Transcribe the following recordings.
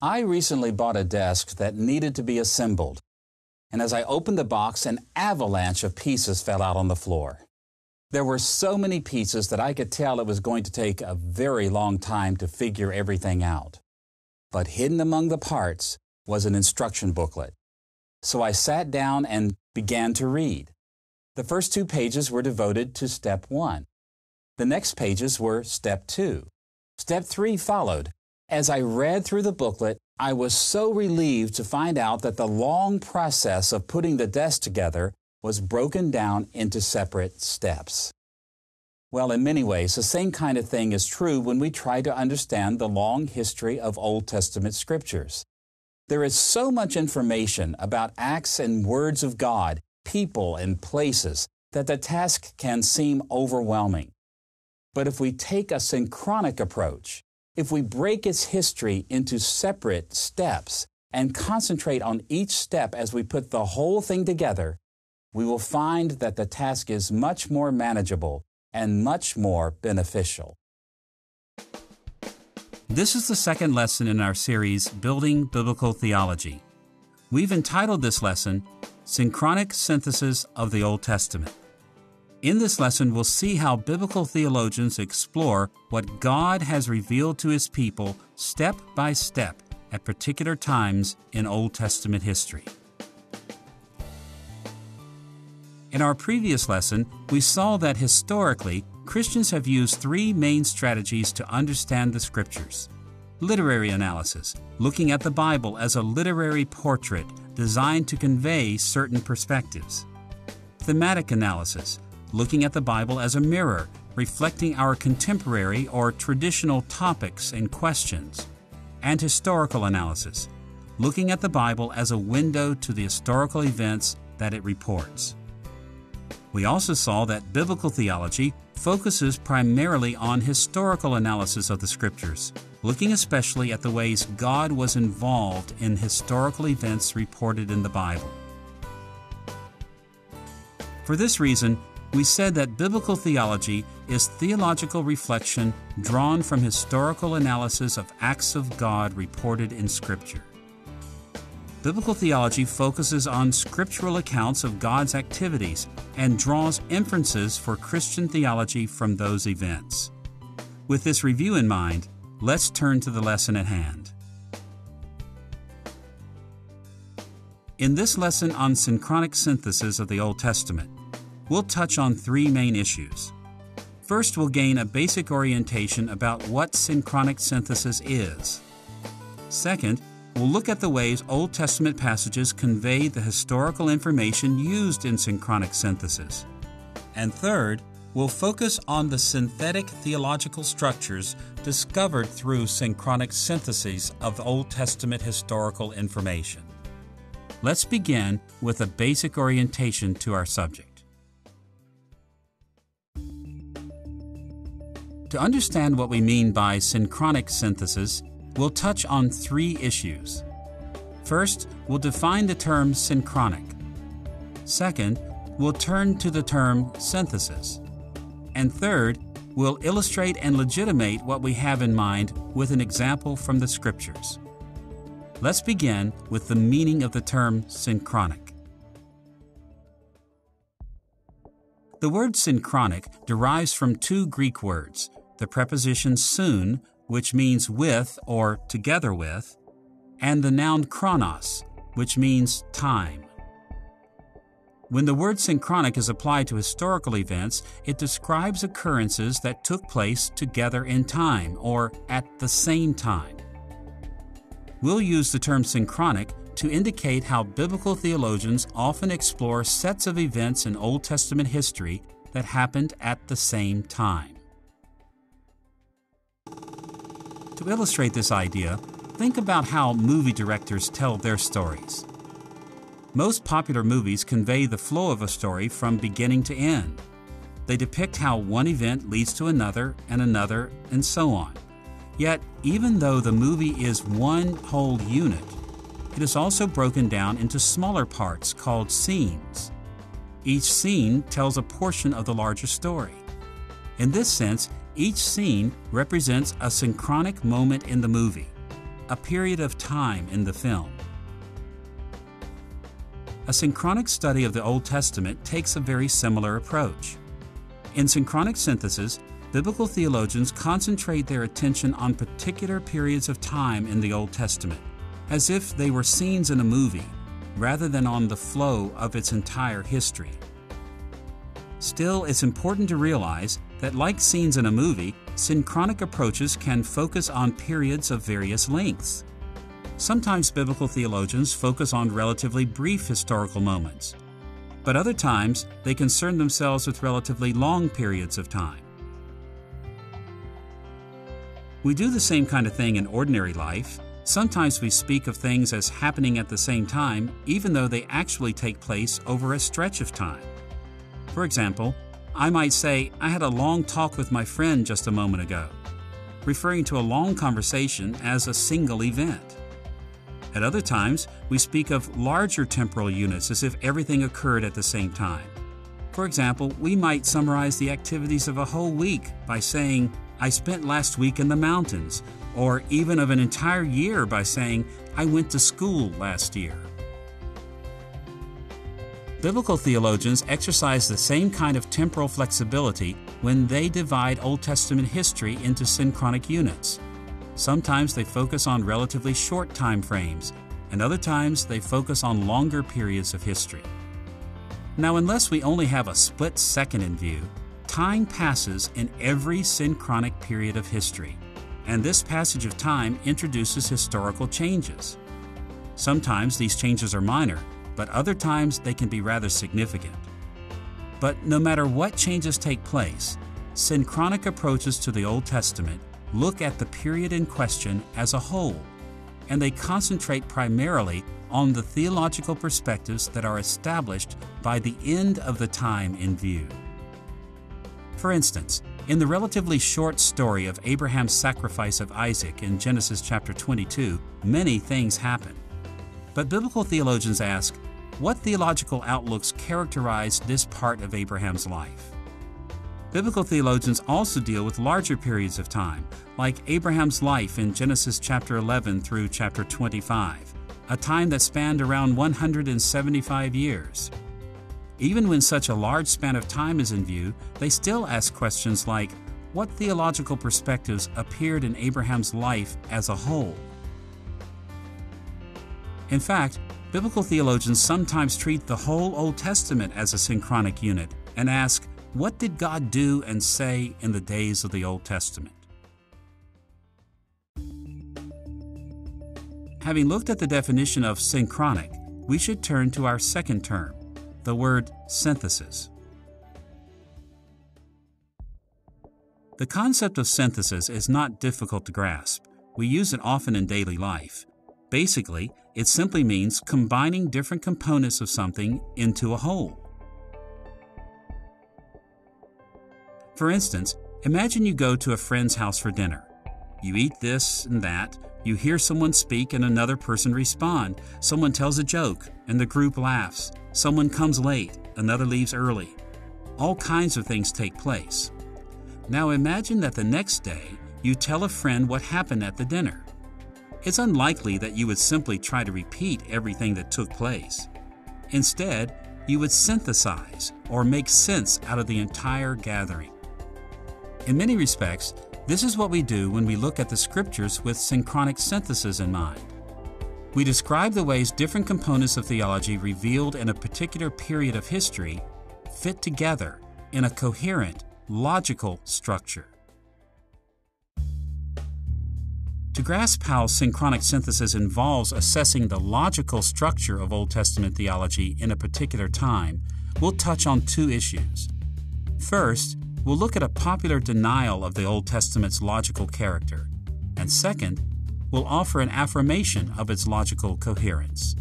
I recently bought a desk that needed to be assembled, and as I opened the box, an avalanche of pieces fell out on the floor. There were so many pieces that I could tell it was going to take a very long time to figure everything out. But hidden among the parts was an instruction booklet. So I sat down and began to read. The first two pages were devoted to step one. The next pages were step two. Step three followed, as I read through the booklet, I was so relieved to find out that the long process of putting the desk together was broken down into separate steps. Well, in many ways, the same kind of thing is true when we try to understand the long history of Old Testament scriptures. There is so much information about acts and words of God, people and places, that the task can seem overwhelming. But if we take a synchronic approach, if we break its history into separate steps and concentrate on each step as we put the whole thing together, we will find that the task is much more manageable and much more beneficial. This is the second lesson in our series, Building Biblical Theology. We've entitled this lesson, Synchronic Synthesis of the Old Testament. In this lesson, we'll see how biblical theologians explore what God has revealed to His people step by step at particular times in Old Testament history. In our previous lesson, we saw that historically, Christians have used three main strategies to understand the Scriptures literary analysis, looking at the Bible as a literary portrait designed to convey certain perspectives, thematic analysis, looking at the Bible as a mirror, reflecting our contemporary or traditional topics and questions, and historical analysis, looking at the Bible as a window to the historical events that it reports. We also saw that biblical theology focuses primarily on historical analysis of the Scriptures, looking especially at the ways God was involved in historical events reported in the Bible. For this reason, we said that biblical theology is theological reflection drawn from historical analysis of acts of God reported in Scripture. Biblical theology focuses on scriptural accounts of God's activities and draws inferences for Christian theology from those events. With this review in mind, let's turn to the lesson at hand. In this lesson on synchronic synthesis of the Old Testament, we'll touch on three main issues. First, we'll gain a basic orientation about what synchronic synthesis is. Second, we'll look at the ways Old Testament passages convey the historical information used in synchronic synthesis. And third, we'll focus on the synthetic theological structures discovered through synchronic syntheses of Old Testament historical information. Let's begin with a basic orientation to our subject. To understand what we mean by synchronic synthesis, we'll touch on three issues. First, we'll define the term synchronic. Second, we'll turn to the term synthesis. And third, we'll illustrate and legitimate what we have in mind with an example from the Scriptures. Let's begin with the meaning of the term synchronic. The word synchronic derives from two Greek words, the preposition soon, which means with or together with, and the noun chronos, which means time. When the word synchronic is applied to historical events, it describes occurrences that took place together in time or at the same time. We'll use the term synchronic to indicate how biblical theologians often explore sets of events in Old Testament history that happened at the same time. To illustrate this idea, think about how movie directors tell their stories. Most popular movies convey the flow of a story from beginning to end. They depict how one event leads to another and another and so on. Yet, even though the movie is one whole unit, it is also broken down into smaller parts called scenes. Each scene tells a portion of the larger story. In this sense, each scene represents a synchronic moment in the movie. a period of time in the film. A synchronic study of the Old Testament takes a very similar approach. In synchronic synthesis, biblical theologians concentrate their attention on particular periods of time in the Old Testament, as if they were scenes in a movie, rather than on the flow of its entire history. Still, it's important to realize that, like scenes in a movie, synchronic approaches can focus on periods of various lengths. Sometimes biblical theologians focus on relatively brief historical moments, but other times they concern themselves with relatively long periods of time. We do the same kind of thing in ordinary life. Sometimes we speak of things as happening at the same time, even though they actually take place over a stretch of time. For example, I might say, I had a long talk with my friend just a moment ago, referring to a long conversation as a single event. At other times, we speak of larger temporal units as if everything occurred at the same time. For example, we might summarize the activities of a whole week by saying, I spent last week in the mountains, or even of an entire year by saying, I went to school last year. Biblical theologians exercise the same kind of temporal flexibility when they divide Old Testament history into synchronic units. Sometimes they focus on relatively short time frames, and other times they focus on longer periods of history. Now, unless we only have a split second in view, time passes in every synchronic period of history, and this passage of time introduces historical changes. Sometimes these changes are minor, but other times they can be rather significant. But no matter what changes take place, synchronic approaches to the Old Testament look at the period in question as a whole, and they concentrate primarily on the theological perspectives that are established by the end of the time in view. For instance, in the relatively short story of Abraham's sacrifice of Isaac in Genesis chapter 22, many things happen. But biblical theologians ask, what theological outlooks characterize this part of Abraham's life? Biblical theologians also deal with larger periods of time, like Abraham's life in Genesis chapter 11 through chapter 25, a time that spanned around 175 years. Even when such a large span of time is in view, they still ask questions like what theological perspectives appeared in Abraham's life as a whole? In fact, biblical theologians sometimes treat the whole Old Testament as a synchronic unit and ask, what did God do and say in the days of the Old Testament? Having looked at the definition of synchronic, we should turn to our second term, the word synthesis. The concept of synthesis is not difficult to grasp. We use it often in daily life. Basically, it simply means combining different components of something into a whole. For instance, imagine you go to a friend's house for dinner. You eat this and that, you hear someone speak and another person respond. Someone tells a joke and the group laughs. Someone comes late, another leaves early. All kinds of things take place. Now imagine that the next day you tell a friend what happened at the dinner. It's unlikely that you would simply try to repeat everything that took place. Instead, you would synthesize or make sense out of the entire gathering. In many respects, this is what we do when we look at the scriptures with synchronic synthesis in mind. We describe the ways different components of theology revealed in a particular period of history fit together in a coherent, logical structure. To grasp how synchronic synthesis involves assessing the logical structure of Old Testament theology in a particular time, we'll touch on two issues. First, we'll look at a popular denial of the Old Testament's logical character. And second, we'll offer an affirmation of its logical coherence.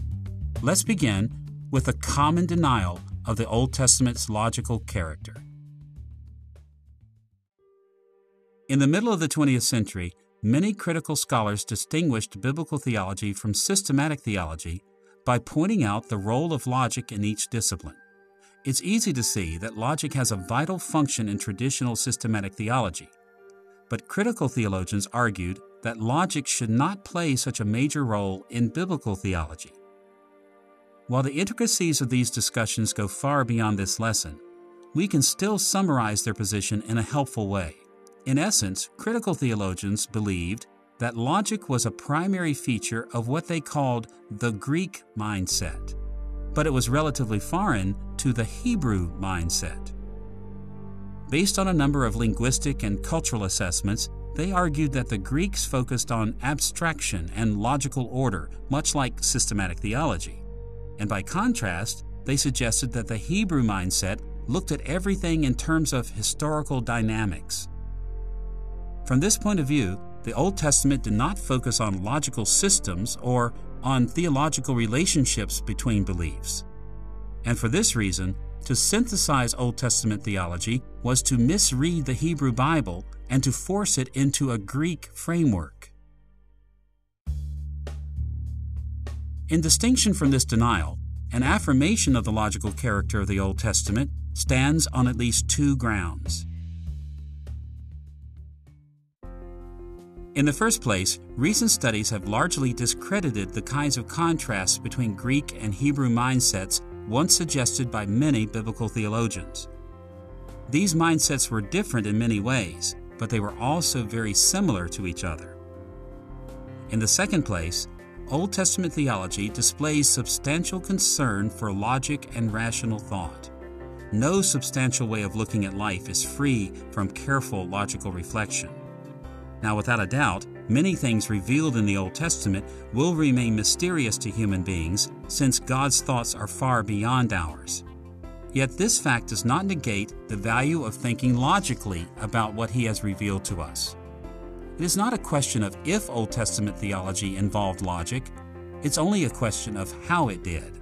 Let's begin with a common denial of the Old Testament's logical character. In the middle of the 20th century, many critical scholars distinguished biblical theology from systematic theology by pointing out the role of logic in each discipline. It's easy to see that logic has a vital function in traditional systematic theology. But critical theologians argued that logic should not play such a major role in biblical theology. While the intricacies of these discussions go far beyond this lesson, we can still summarize their position in a helpful way. In essence, critical theologians believed that logic was a primary feature of what they called the Greek mindset, but it was relatively foreign to the Hebrew mindset. Based on a number of linguistic and cultural assessments, they argued that the Greeks focused on abstraction and logical order, much like systematic theology. And by contrast, they suggested that the Hebrew mindset looked at everything in terms of historical dynamics. From this point of view, the Old Testament did not focus on logical systems or on theological relationships between beliefs. And for this reason, to synthesize Old Testament theology was to misread the Hebrew Bible and to force it into a Greek framework. In distinction from this denial, an affirmation of the logical character of the Old Testament stands on at least two grounds. In the first place, recent studies have largely discredited the kinds of contrasts between Greek and Hebrew mindsets once suggested by many biblical theologians. These mindsets were different in many ways, but they were also very similar to each other. In the second place, Old Testament theology displays substantial concern for logic and rational thought. No substantial way of looking at life is free from careful logical reflection. Now, without a doubt, many things revealed in the Old Testament will remain mysterious to human beings since God's thoughts are far beyond ours. Yet this fact does not negate the value of thinking logically about what He has revealed to us. It is not a question of if Old Testament theology involved logic, it's only a question of how it did.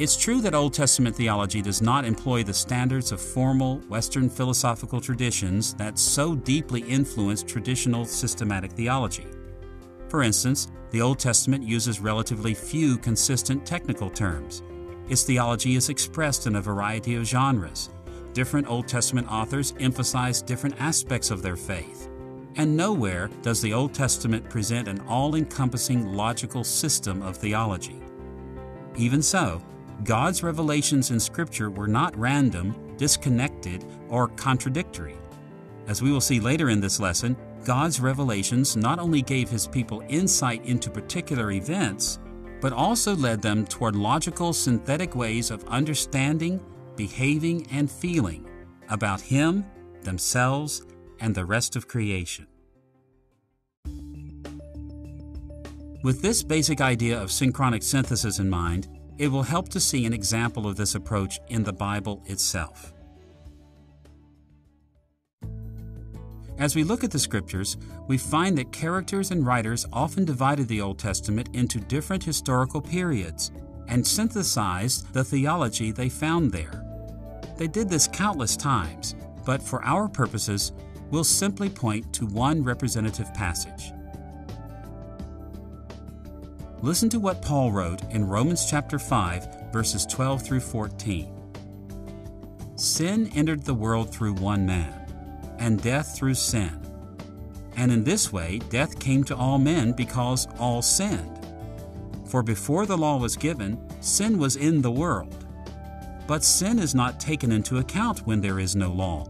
It's true that Old Testament theology does not employ the standards of formal Western philosophical traditions that so deeply influence traditional systematic theology. For instance, the Old Testament uses relatively few consistent technical terms. Its theology is expressed in a variety of genres. Different Old Testament authors emphasize different aspects of their faith. And nowhere does the Old Testament present an all encompassing logical system of theology. Even so, God's revelations in Scripture were not random, disconnected, or contradictory. As we will see later in this lesson, God's revelations not only gave His people insight into particular events, but also led them toward logical, synthetic ways of understanding, behaving, and feeling about Him, themselves, and the rest of creation. With this basic idea of synchronic synthesis in mind, it will help to see an example of this approach in the Bible itself. As we look at the scriptures, we find that characters and writers often divided the Old Testament into different historical periods and synthesized the theology they found there. They did this countless times, but for our purposes, we'll simply point to one representative passage. Listen to what Paul wrote in Romans chapter 5, verses 12 through 14. Sin entered the world through one man, and death through sin. And in this way, death came to all men because all sinned. For before the law was given, sin was in the world. But sin is not taken into account when there is no law.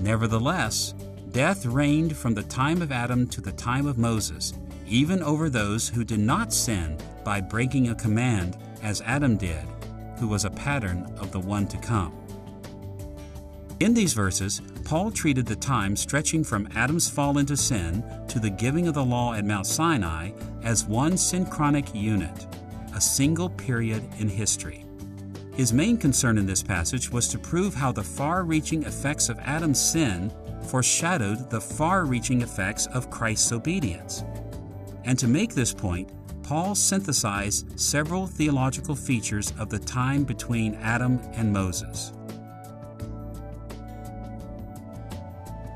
Nevertheless, death reigned from the time of Adam to the time of Moses even over those who did not sin by breaking a command, as Adam did, who was a pattern of the one to come. In these verses, Paul treated the time stretching from Adam's fall into sin to the giving of the law at Mount Sinai as one synchronic unit, a single period in history. His main concern in this passage was to prove how the far reaching effects of Adam's sin foreshadowed the far reaching effects of Christ's obedience. And to make this point, Paul synthesized several theological features of the time between Adam and Moses.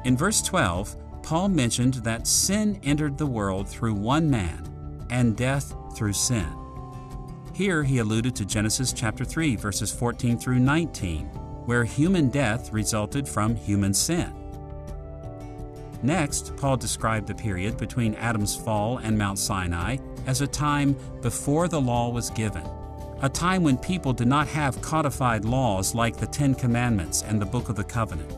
In verse 12, Paul mentioned that sin entered the world through one man, and death through sin. Here he alluded to Genesis chapter 3 verses 14 through 19, where human death resulted from human sin. Next, Paul described the period between Adam's fall and Mount Sinai as a time before the law was given, a time when people did not have codified laws like the Ten Commandments and the Book of the Covenant.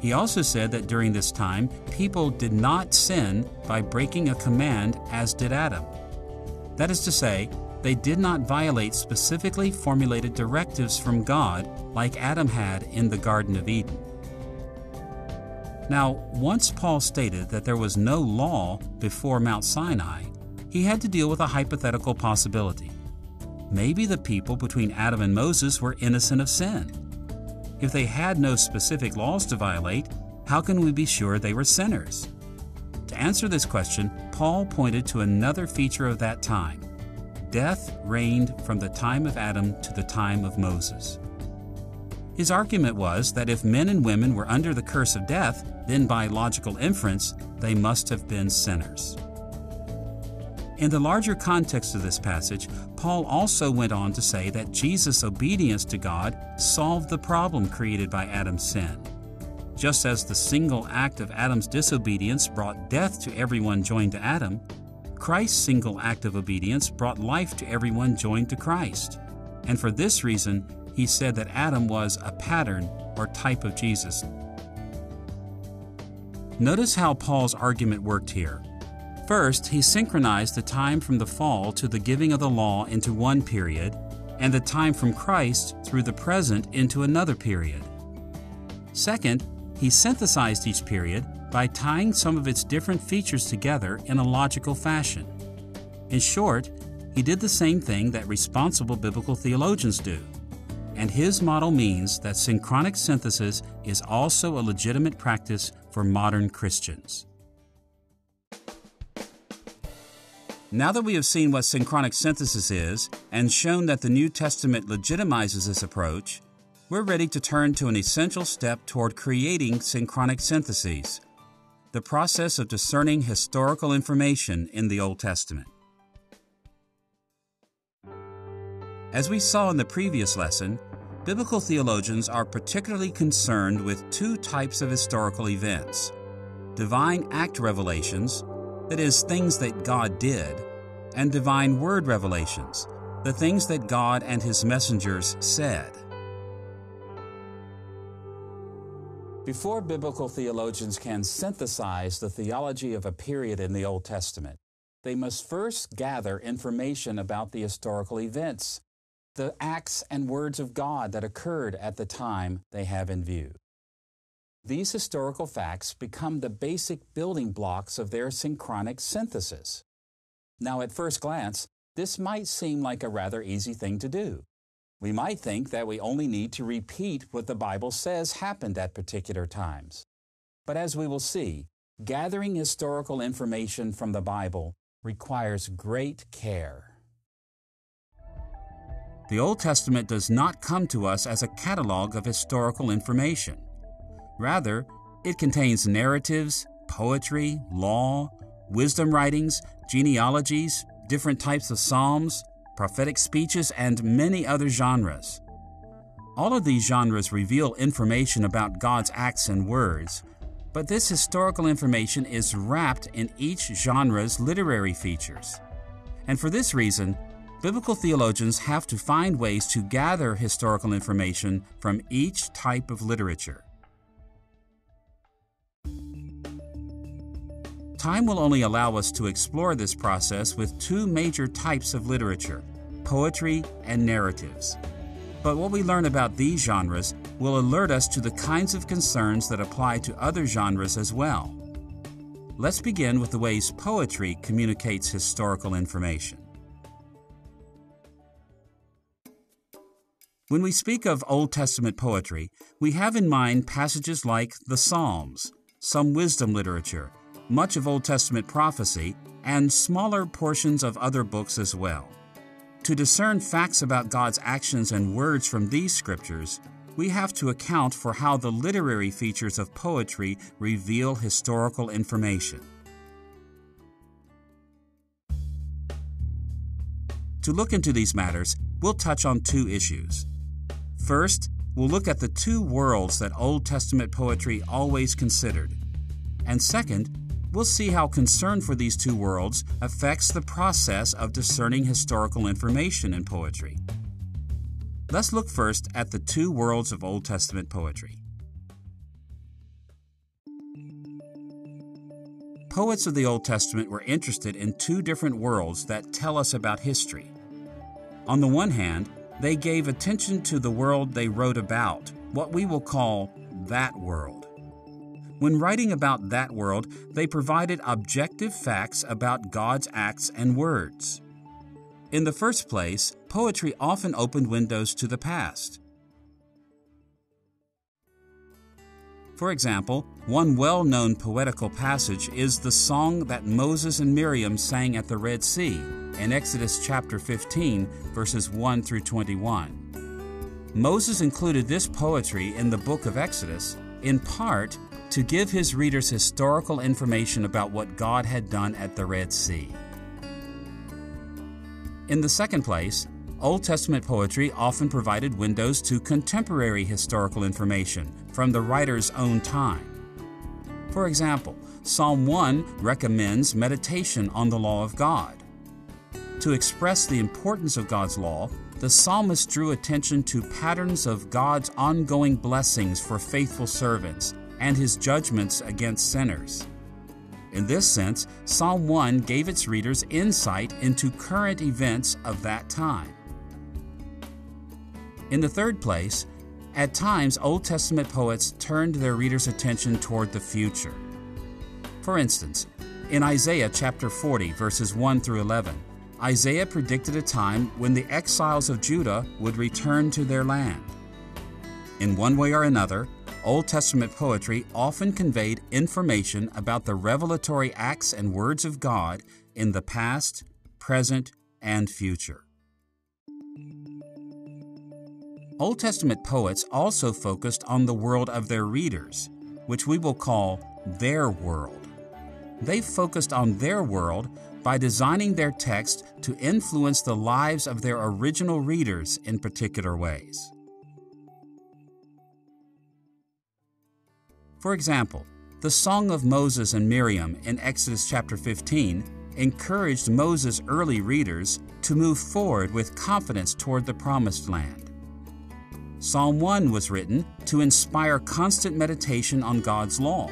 He also said that during this time, people did not sin by breaking a command as did Adam. That is to say, they did not violate specifically formulated directives from God like Adam had in the Garden of Eden. Now, once Paul stated that there was no law before Mount Sinai, he had to deal with a hypothetical possibility. Maybe the people between Adam and Moses were innocent of sin. If they had no specific laws to violate, how can we be sure they were sinners? To answer this question, Paul pointed to another feature of that time. Death reigned from the time of Adam to the time of Moses. His argument was that if men and women were under the curse of death, then by logical inference, they must have been sinners. In the larger context of this passage, Paul also went on to say that Jesus' obedience to God solved the problem created by Adam's sin. Just as the single act of Adam's disobedience brought death to everyone joined to Adam, Christ's single act of obedience brought life to everyone joined to Christ. And for this reason, he said that Adam was a pattern or type of Jesus. Notice how Paul's argument worked here. First, he synchronized the time from the fall to the giving of the law into one period, and the time from Christ through the present into another period. Second, he synthesized each period by tying some of its different features together in a logical fashion. In short, he did the same thing that responsible biblical theologians do and his model means that synchronic synthesis is also a legitimate practice for modern Christians. Now that we have seen what synchronic synthesis is and shown that the New Testament legitimizes this approach, we're ready to turn to an essential step toward creating synchronic syntheses the process of discerning historical information in the Old Testament. As we saw in the previous lesson, biblical theologians are particularly concerned with two types of historical events divine act revelations, that is, things that God did, and divine word revelations, the things that God and His messengers said. Before biblical theologians can synthesize the theology of a period in the Old Testament, they must first gather information about the historical events the acts and words of God that occurred at the time they have in view. These historical facts become the basic building blocks of their synchronic synthesis. Now, at first glance, this might seem like a rather easy thing to do. We might think that we only need to repeat what the Bible says happened at particular times. But as we will see, gathering historical information from the Bible requires great care. The Old Testament does not come to us as a catalog of historical information. Rather, it contains narratives, poetry, law, wisdom writings, genealogies, different types of psalms, prophetic speeches, and many other genres. All of these genres reveal information about God's acts and words, but this historical information is wrapped in each genre's literary features. And for this reason, biblical theologians have to find ways to gather historical information from each type of literature. Time will only allow us to explore this process with two major types of literature poetry and narratives. But what we learn about these genres will alert us to the kinds of concerns that apply to other genres as well. Let's begin with the ways poetry communicates historical information. When we speak of Old Testament poetry, we have in mind passages like the Psalms, some wisdom literature, much of Old Testament prophecy, and smaller portions of other books as well. To discern facts about God's actions and words from these scriptures, we have to account for how the literary features of poetry reveal historical information. To look into these matters, we'll touch on two issues. First, we'll look at the two worlds that Old Testament poetry always considered And second, we'll see how concern for these two worlds affects the process of discerning historical information in poetry. Let's look first at the two worlds of Old Testament poetry. Poets of the Old Testament were interested in two different worlds that tell us about history. On the one hand, they gave attention to the world they wrote about, what we will call that world. When writing about that world, they provided objective facts about God's acts and words. In the first place, poetry often opened windows to the past. For example, one well known poetical passage is the song that Moses and Miriam sang at the Red Sea in Exodus chapter 15, verses 1 through 21. Moses included this poetry in the book of Exodus in part to give his readers historical information about what God had done at the Red Sea. In the second place, Old Testament poetry often provided windows to contemporary historical information from the writer's own time. For example, Psalm 1 recommends meditation on the law of God. To express the importance of God's law, the psalmist drew attention to patterns of God's ongoing blessings for faithful servants and his judgments against sinners. In this sense, Psalm 1 gave its readers insight into current events of that time. In the third place, at times Old Testament poets turned their readers' attention toward the future. For instance, in Isaiah chapter 40, verses 1 through 11, Isaiah predicted a time when the exiles of Judah would return to their land. In one way or another, Old Testament poetry often conveyed information about the revelatory acts and words of God in the past, present, and future. Old Testament poets also focused on the world of their readers, which we will call their world. They focused on their world by designing their text to influence the lives of their original readers in particular ways. For example, the Song of Moses and Miriam in Exodus chapter 15 encouraged Moses' early readers to move forward with confidence toward the Promised Land. Psalm 1 was written to inspire constant meditation on God's law.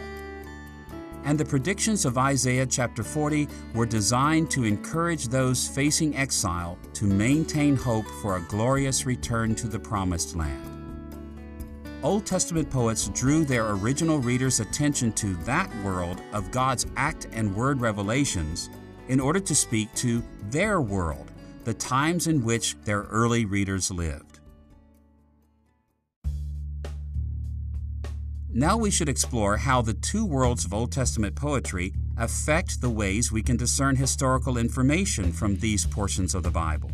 And the predictions of Isaiah chapter 40 were designed to encourage those facing exile to maintain hope for a glorious return to the Promised Land. Old Testament poets drew their original readers' attention to that world of God's act and word revelations in order to speak to their world, the times in which their early readers lived. Now we should explore how the two worlds of Old Testament poetry affect the ways we can discern historical information from these portions of the Bible.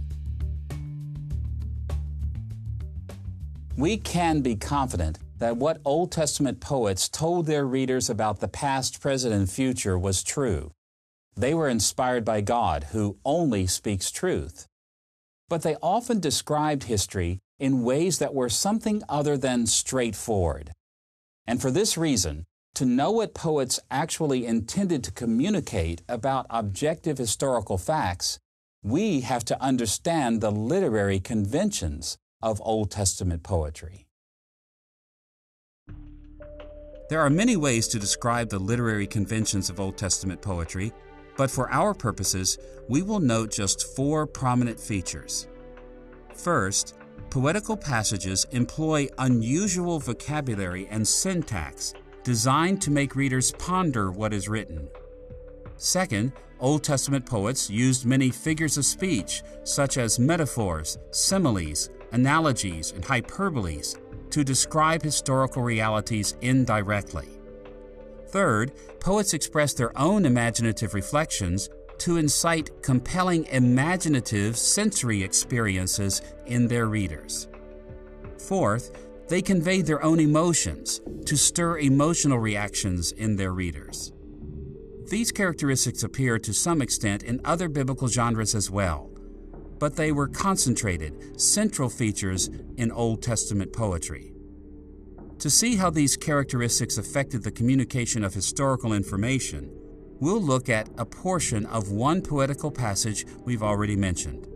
we can be confident that what Old Testament poets told their readers about the past, present, and future was true. They were inspired by God, who only speaks truth. But they often described history in ways that were something other than straightforward. And for this reason, to know what poets actually intended to communicate about objective historical facts, we have to understand the literary conventions of Old Testament poetry. There are many ways to describe the literary conventions of Old Testament poetry, but for our purposes, we will note just four prominent features. First, poetical passages employ unusual vocabulary and syntax designed to make readers ponder what is written. Second, Old Testament poets used many figures of speech, such as metaphors, similes, analogies, and hyperboles to describe historical realities indirectly. Third, poets express their own imaginative reflections to incite compelling imaginative sensory experiences in their readers. Fourth, they convey their own emotions to stir emotional reactions in their readers. These characteristics appear to some extent in other biblical genres as well, but they were concentrated, central features in Old Testament poetry. To see how these characteristics affected the communication of historical information, we'll look at a portion of one poetical passage we've already mentioned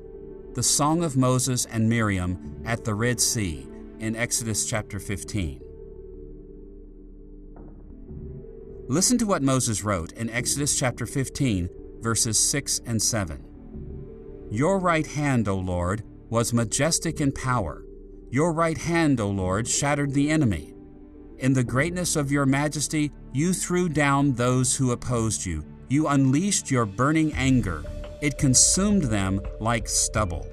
the Song of Moses and Miriam at the Red Sea in Exodus chapter 15. Listen to what Moses wrote in Exodus chapter 15, verses 6 and 7. Your right hand, O Lord, was majestic in power. Your right hand, O Lord, shattered the enemy. In the greatness of your majesty, you threw down those who opposed you. You unleashed your burning anger. It consumed them like stubble.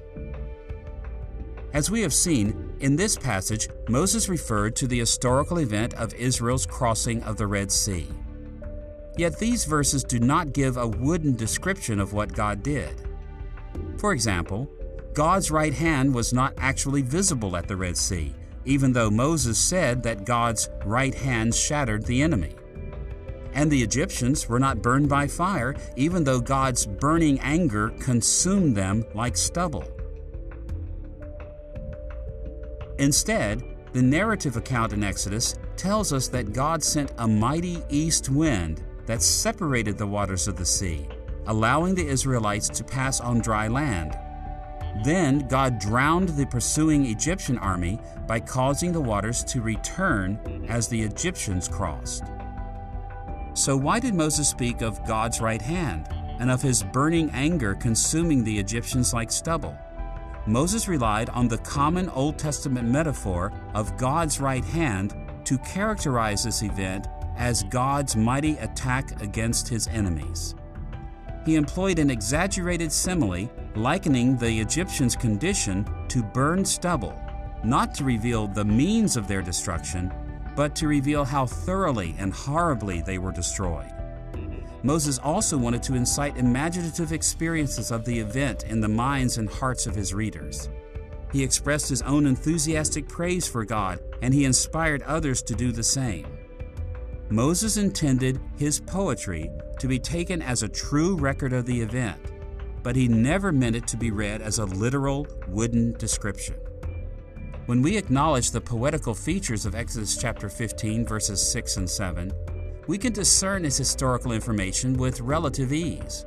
As we have seen, in this passage, Moses referred to the historical event of Israel's crossing of the Red Sea. Yet these verses do not give a wooden description of what God did. For example, God's right hand was not actually visible at the Red Sea, even though Moses said that God's right hand shattered the enemy. And the Egyptians were not burned by fire, even though God's burning anger consumed them like stubble. Instead, the narrative account in Exodus tells us that God sent a mighty east wind that separated the waters of the sea, allowing the Israelites to pass on dry land. Then God drowned the pursuing Egyptian army by causing the waters to return as the Egyptians crossed. So, why did Moses speak of God's right hand and of his burning anger consuming the Egyptians like stubble? Moses relied on the common Old Testament metaphor of God's right hand to characterize this event as God's mighty attack against his enemies. He employed an exaggerated simile likening the Egyptians' condition to burned stubble, not to reveal the means of their destruction, but to reveal how thoroughly and horribly they were destroyed. Moses also wanted to incite imaginative experiences of the event in the minds and hearts of his readers. He expressed his own enthusiastic praise for God, and he inspired others to do the same. Moses intended his poetry to be taken as a true record of the event, but he never meant it to be read as a literal wooden description. When we acknowledge the poetical features of Exodus chapter 15, verses 6 and 7, we can discern its historical information with relative ease.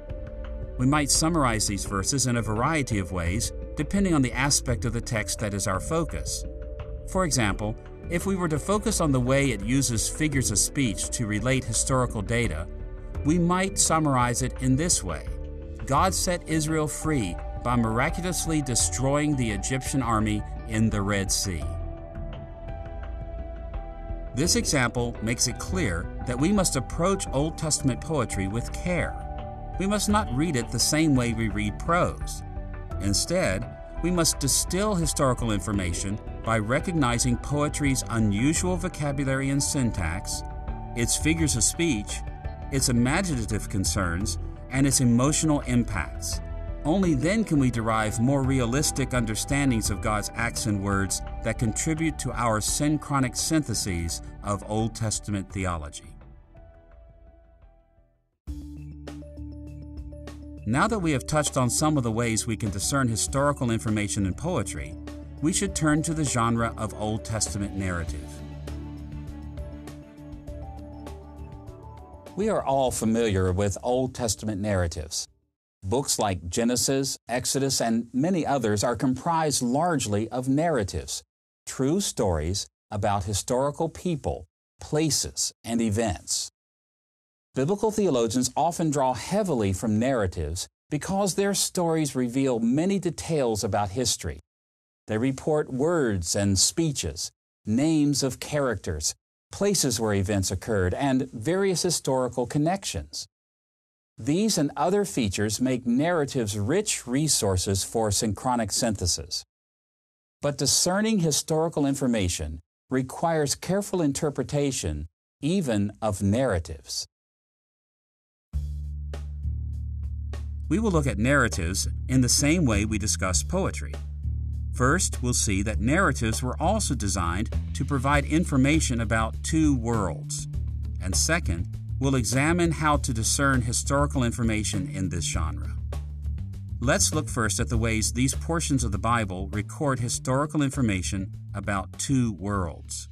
We might summarize these verses in a variety of ways, depending on the aspect of the text that is our focus. For example, if we were to focus on the way it uses figures of speech to relate historical data, we might summarize it in this way God set Israel free by miraculously destroying the Egyptian army in the Red Sea. This example makes it clear that we must approach Old Testament poetry with care. We must not read it the same way we read prose. Instead, we must distill historical information by recognizing poetry's unusual vocabulary and syntax, its figures of speech, its imaginative concerns, and its emotional impacts. Only then can we derive more realistic understandings of God's acts and words that contribute to our synchronic syntheses of Old Testament theology. Now that we have touched on some of the ways we can discern historical information in poetry, we should turn to the genre of Old Testament narrative. We are all familiar with Old Testament narratives. Books like Genesis, Exodus, and many others are comprised largely of narratives, true stories about historical people, places, and events. Biblical theologians often draw heavily from narratives because their stories reveal many details about history. They report words and speeches, names of characters, places where events occurred, and various historical connections. These and other features make narratives rich resources for synchronic synthesis. But discerning historical information requires careful interpretation even of narratives. We will look at narratives in the same way we discuss poetry. First, we'll see that narratives were also designed to provide information about two worlds. And second, we'll examine how to discern historical information in this genre. Let's look first at the ways these portions of the Bible record historical information about two worlds.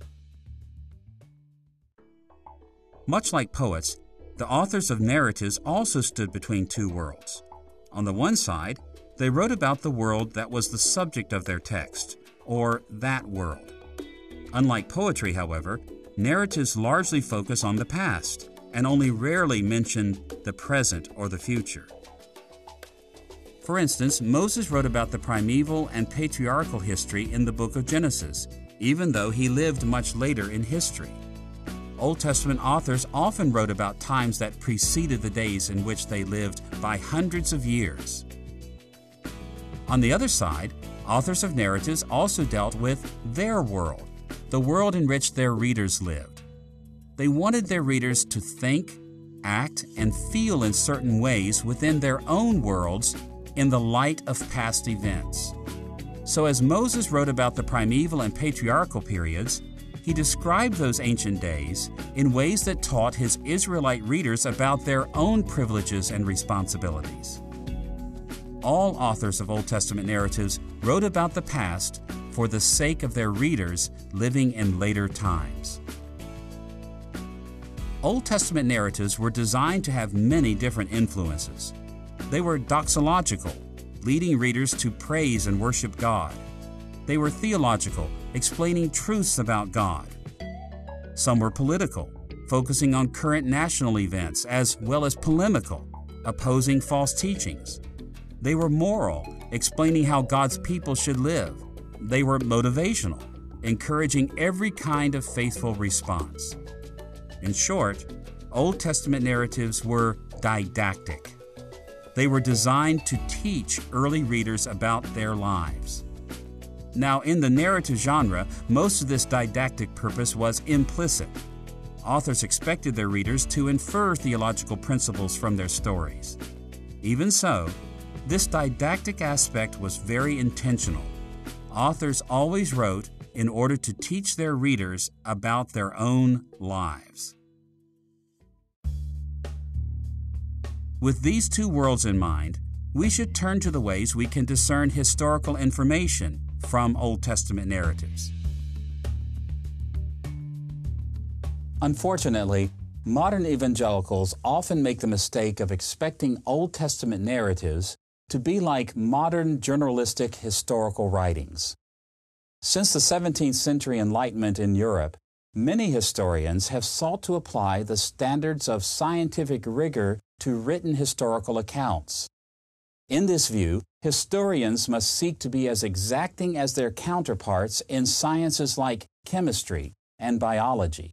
Much like poets, the authors of narratives also stood between two worlds. On the one side, they wrote about the world that was the subject of their text, or that world. Unlike poetry, however, narratives largely focus on the past and only rarely mention the present or the future. For instance, Moses wrote about the primeval and patriarchal history in the book of Genesis, even though he lived much later in history. Old Testament authors often wrote about times that preceded the days in which they lived by hundreds of years. On the other side, authors of narratives also dealt with their world, the world in which their readers lived. They wanted their readers to think, act, and feel in certain ways within their own worlds in the light of past events. So, as Moses wrote about the primeval and patriarchal periods, he described those ancient days in ways that taught his Israelite readers about their own privileges and responsibilities. All authors of Old Testament narratives wrote about the past for the sake of their readers living in later times. Old Testament narratives were designed to have many different influences. They were doxological, leading readers to praise and worship God. They were theological, explaining truths about God. Some were political, focusing on current national events, as well as polemical, opposing false teachings. They were moral, explaining how God's people should live. They were motivational, encouraging every kind of faithful response. In short, Old Testament narratives were didactic. They were designed to teach early readers about their lives. Now, in the narrative genre, most of this didactic purpose was implicit. Authors expected their readers to infer theological principles from their stories. Even so, this didactic aspect was very intentional. Authors always wrote in order to teach their readers about their own lives. With these two worlds in mind, we should turn to the ways we can discern historical information from Old Testament narratives. Unfortunately, modern evangelicals often make the mistake of expecting Old Testament narratives to be like modern journalistic historical writings. Since the 17th century Enlightenment in Europe, many historians have sought to apply the standards of scientific rigor to written historical accounts. In this view, historians must seek to be as exacting as their counterparts in sciences like chemistry and biology.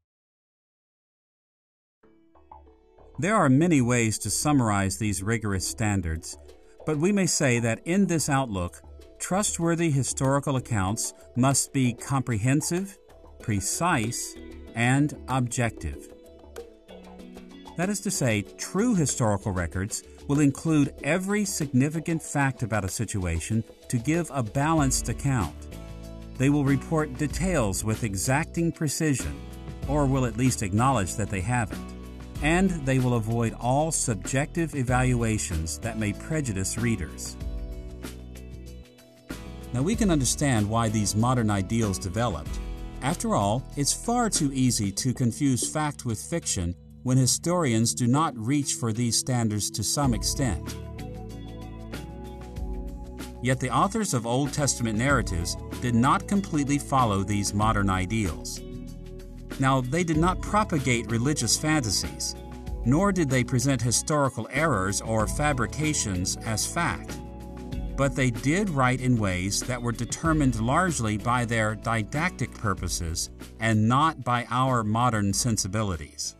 There are many ways to summarize these rigorous standards, but we may say that in this outlook, trustworthy historical accounts must be comprehensive, precise, and objective. That is to say, true historical records will include every significant fact about a situation to give a balanced account. They will report details with exacting precision, or will at least acknowledge that they haven't. And they will avoid all subjective evaluations that may prejudice readers. Now we can understand why these modern ideals developed. After all, it's far too easy to confuse fact with fiction when historians do not reach for these standards to some extent. Yet the authors of Old Testament narratives did not completely follow these modern ideals. Now, they did not propagate religious fantasies, nor did they present historical errors or fabrications as fact. But they did write in ways that were determined largely by their didactic purposes and not by our modern sensibilities.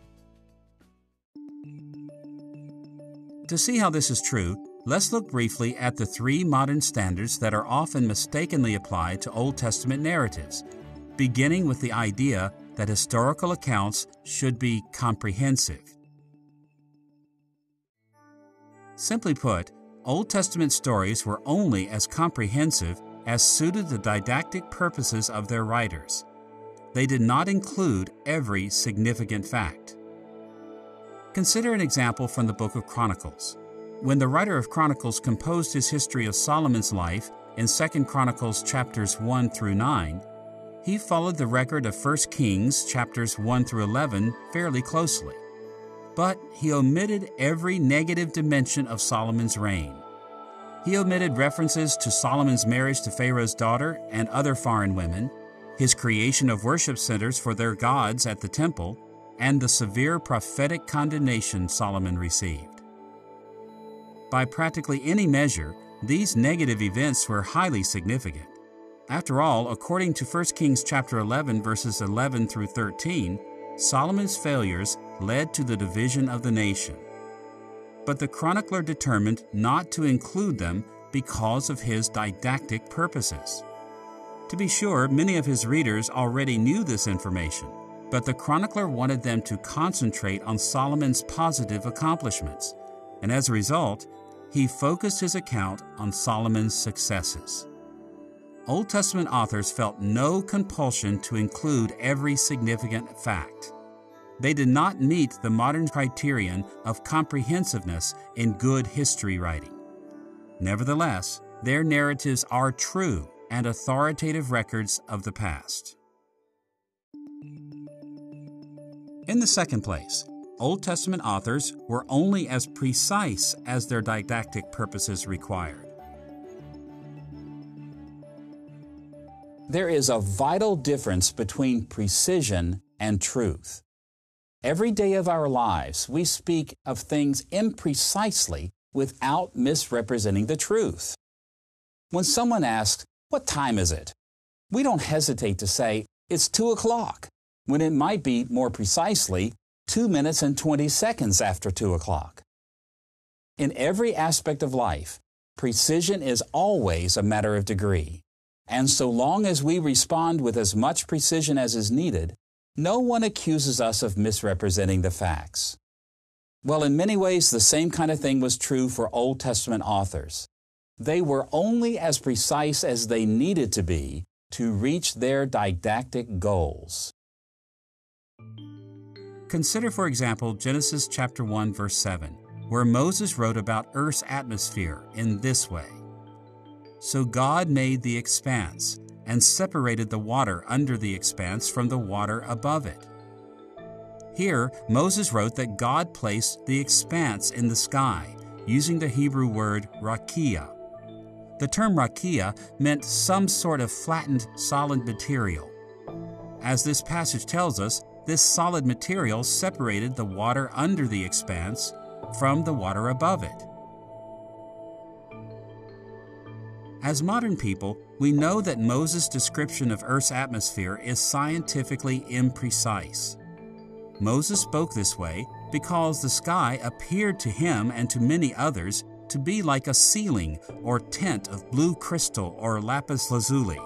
To see how this is true, let's look briefly at the three modern standards that are often mistakenly applied to Old Testament narratives, beginning with the idea that historical accounts should be comprehensive. Simply put, Old Testament stories were only as comprehensive as suited the didactic purposes of their writers. They did not include every significant fact. Consider an example from the book of Chronicles. When the writer of Chronicles composed his history of Solomon's life in 2 Chronicles chapters 1 through 9, he followed the record of 1 Kings chapters 1 through 11 fairly closely. but he omitted every negative dimension of Solomon's reign. He omitted references to Solomon's marriage to Pharaoh's daughter and other foreign women, his creation of worship centers for their gods at the temple, and the severe prophetic condemnation Solomon received. By practically any measure, these negative events were highly significant. After all, according to 1 Kings chapter 11 verses 11 through 13, Solomon's failures led to the division of the nation. But the chronicler determined not to include them because of his didactic purposes. To be sure, many of his readers already knew this information, but the chronicler wanted them to concentrate on Solomon's positive accomplishments, and as a result, he focused his account on Solomon's successes. Old Testament authors felt no compulsion to include every significant fact. They did not meet the modern criterion of comprehensiveness in good history writing. Nevertheless, their narratives are true and authoritative records of the past. In the second place, Old Testament authors were only as precise as their didactic purposes required. There is a vital difference between precision and truth. Every day of our lives, we speak of things imprecisely without misrepresenting the truth. When someone asks, What time is it? we don't hesitate to say, It's 2 o'clock, when it might be more precisely 2 minutes and 20 seconds after 2 o'clock. In every aspect of life, precision is always a matter of degree. And so long as we respond with as much precision as is needed, no one accuses us of misrepresenting the facts. Well, in many ways, the same kind of thing was true for Old Testament authors. They were only as precise as they needed to be to reach their didactic goals. Consider, for example, Genesis chapter 1 verse 7, where Moses wrote about Earth's atmosphere in this way. So God made the expanse and separated the water under the expanse from the water above it. Here, Moses wrote that God placed the expanse in the sky using the Hebrew word rakia. The term rakia meant some sort of flattened solid material. As this passage tells us, this solid material separated the water under the expanse from the water above it. As modern people, we know that Moses' description of Earth's atmosphere is scientifically imprecise. Moses spoke this way because the sky appeared to him and to many others to be like a ceiling or tent of blue crystal or lapis lazuli.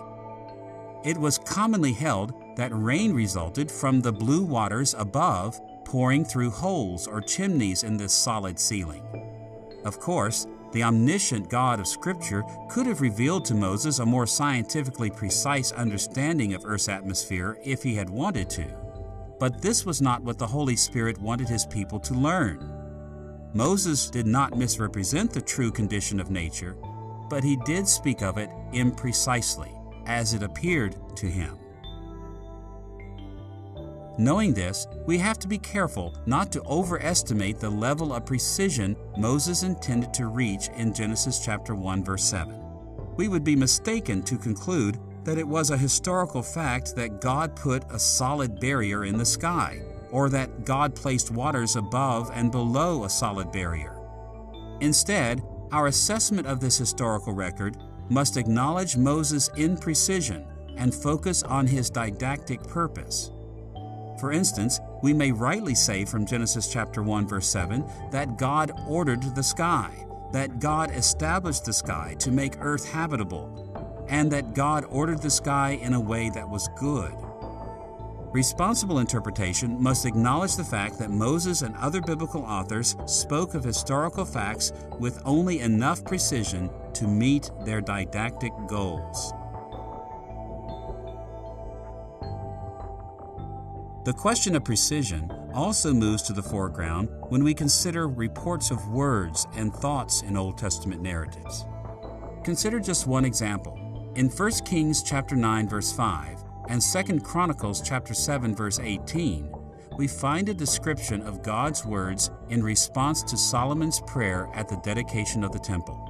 It was commonly held that rain resulted from the blue waters above pouring through holes or chimneys in this solid ceiling. Of course, the omniscient God of Scripture could have revealed to Moses a more scientifically precise understanding of Earth's atmosphere if he had wanted to. But this was not what the Holy Spirit wanted his people to learn. Moses did not misrepresent the true condition of nature, but he did speak of it imprecisely, as it appeared to him. Knowing this, we have to be careful not to overestimate the level of precision Moses intended to reach in Genesis chapter 1 verse 7. We would be mistaken to conclude that it was a historical fact that God put a solid barrier in the sky, or that God placed waters above and below a solid barrier. Instead, our assessment of this historical record must acknowledge Moses' imprecision and focus on his didactic purpose. For instance, we may rightly say from Genesis chapter 1 verse 7 that God ordered the sky, that God established the sky to make earth habitable, and that God ordered the sky in a way that was good. Responsible interpretation must acknowledge the fact that Moses and other biblical authors spoke of historical facts with only enough precision to meet their didactic goals. The question of precision also moves to the foreground when we consider reports of words and thoughts in Old Testament narratives. Consider just one example. In 1 Kings chapter 9 verse 5 and 2 Chronicles chapter 7 verse 18, we find a description of God's words in response to Solomon's prayer at the dedication of the temple.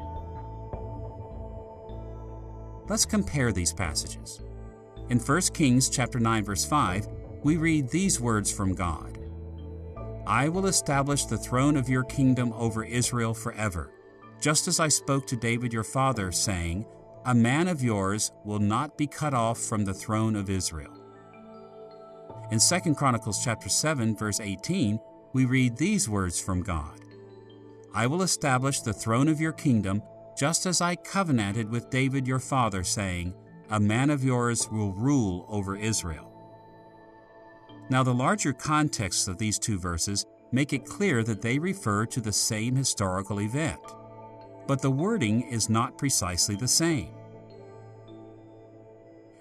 Let's compare these passages. In 1 Kings chapter 9 verse 5, we read these words from God. I will establish the throne of your kingdom over Israel forever, just as I spoke to David your father, saying, A man of yours will not be cut off from the throne of Israel. In 2 Chronicles chapter 7 verse 18, we read these words from God. I will establish the throne of your kingdom just as I covenanted with David your father, saying, A man of yours will rule over Israel. Now, the larger contexts of these two verses make it clear that they refer to the same historical event. But the wording is not precisely the same.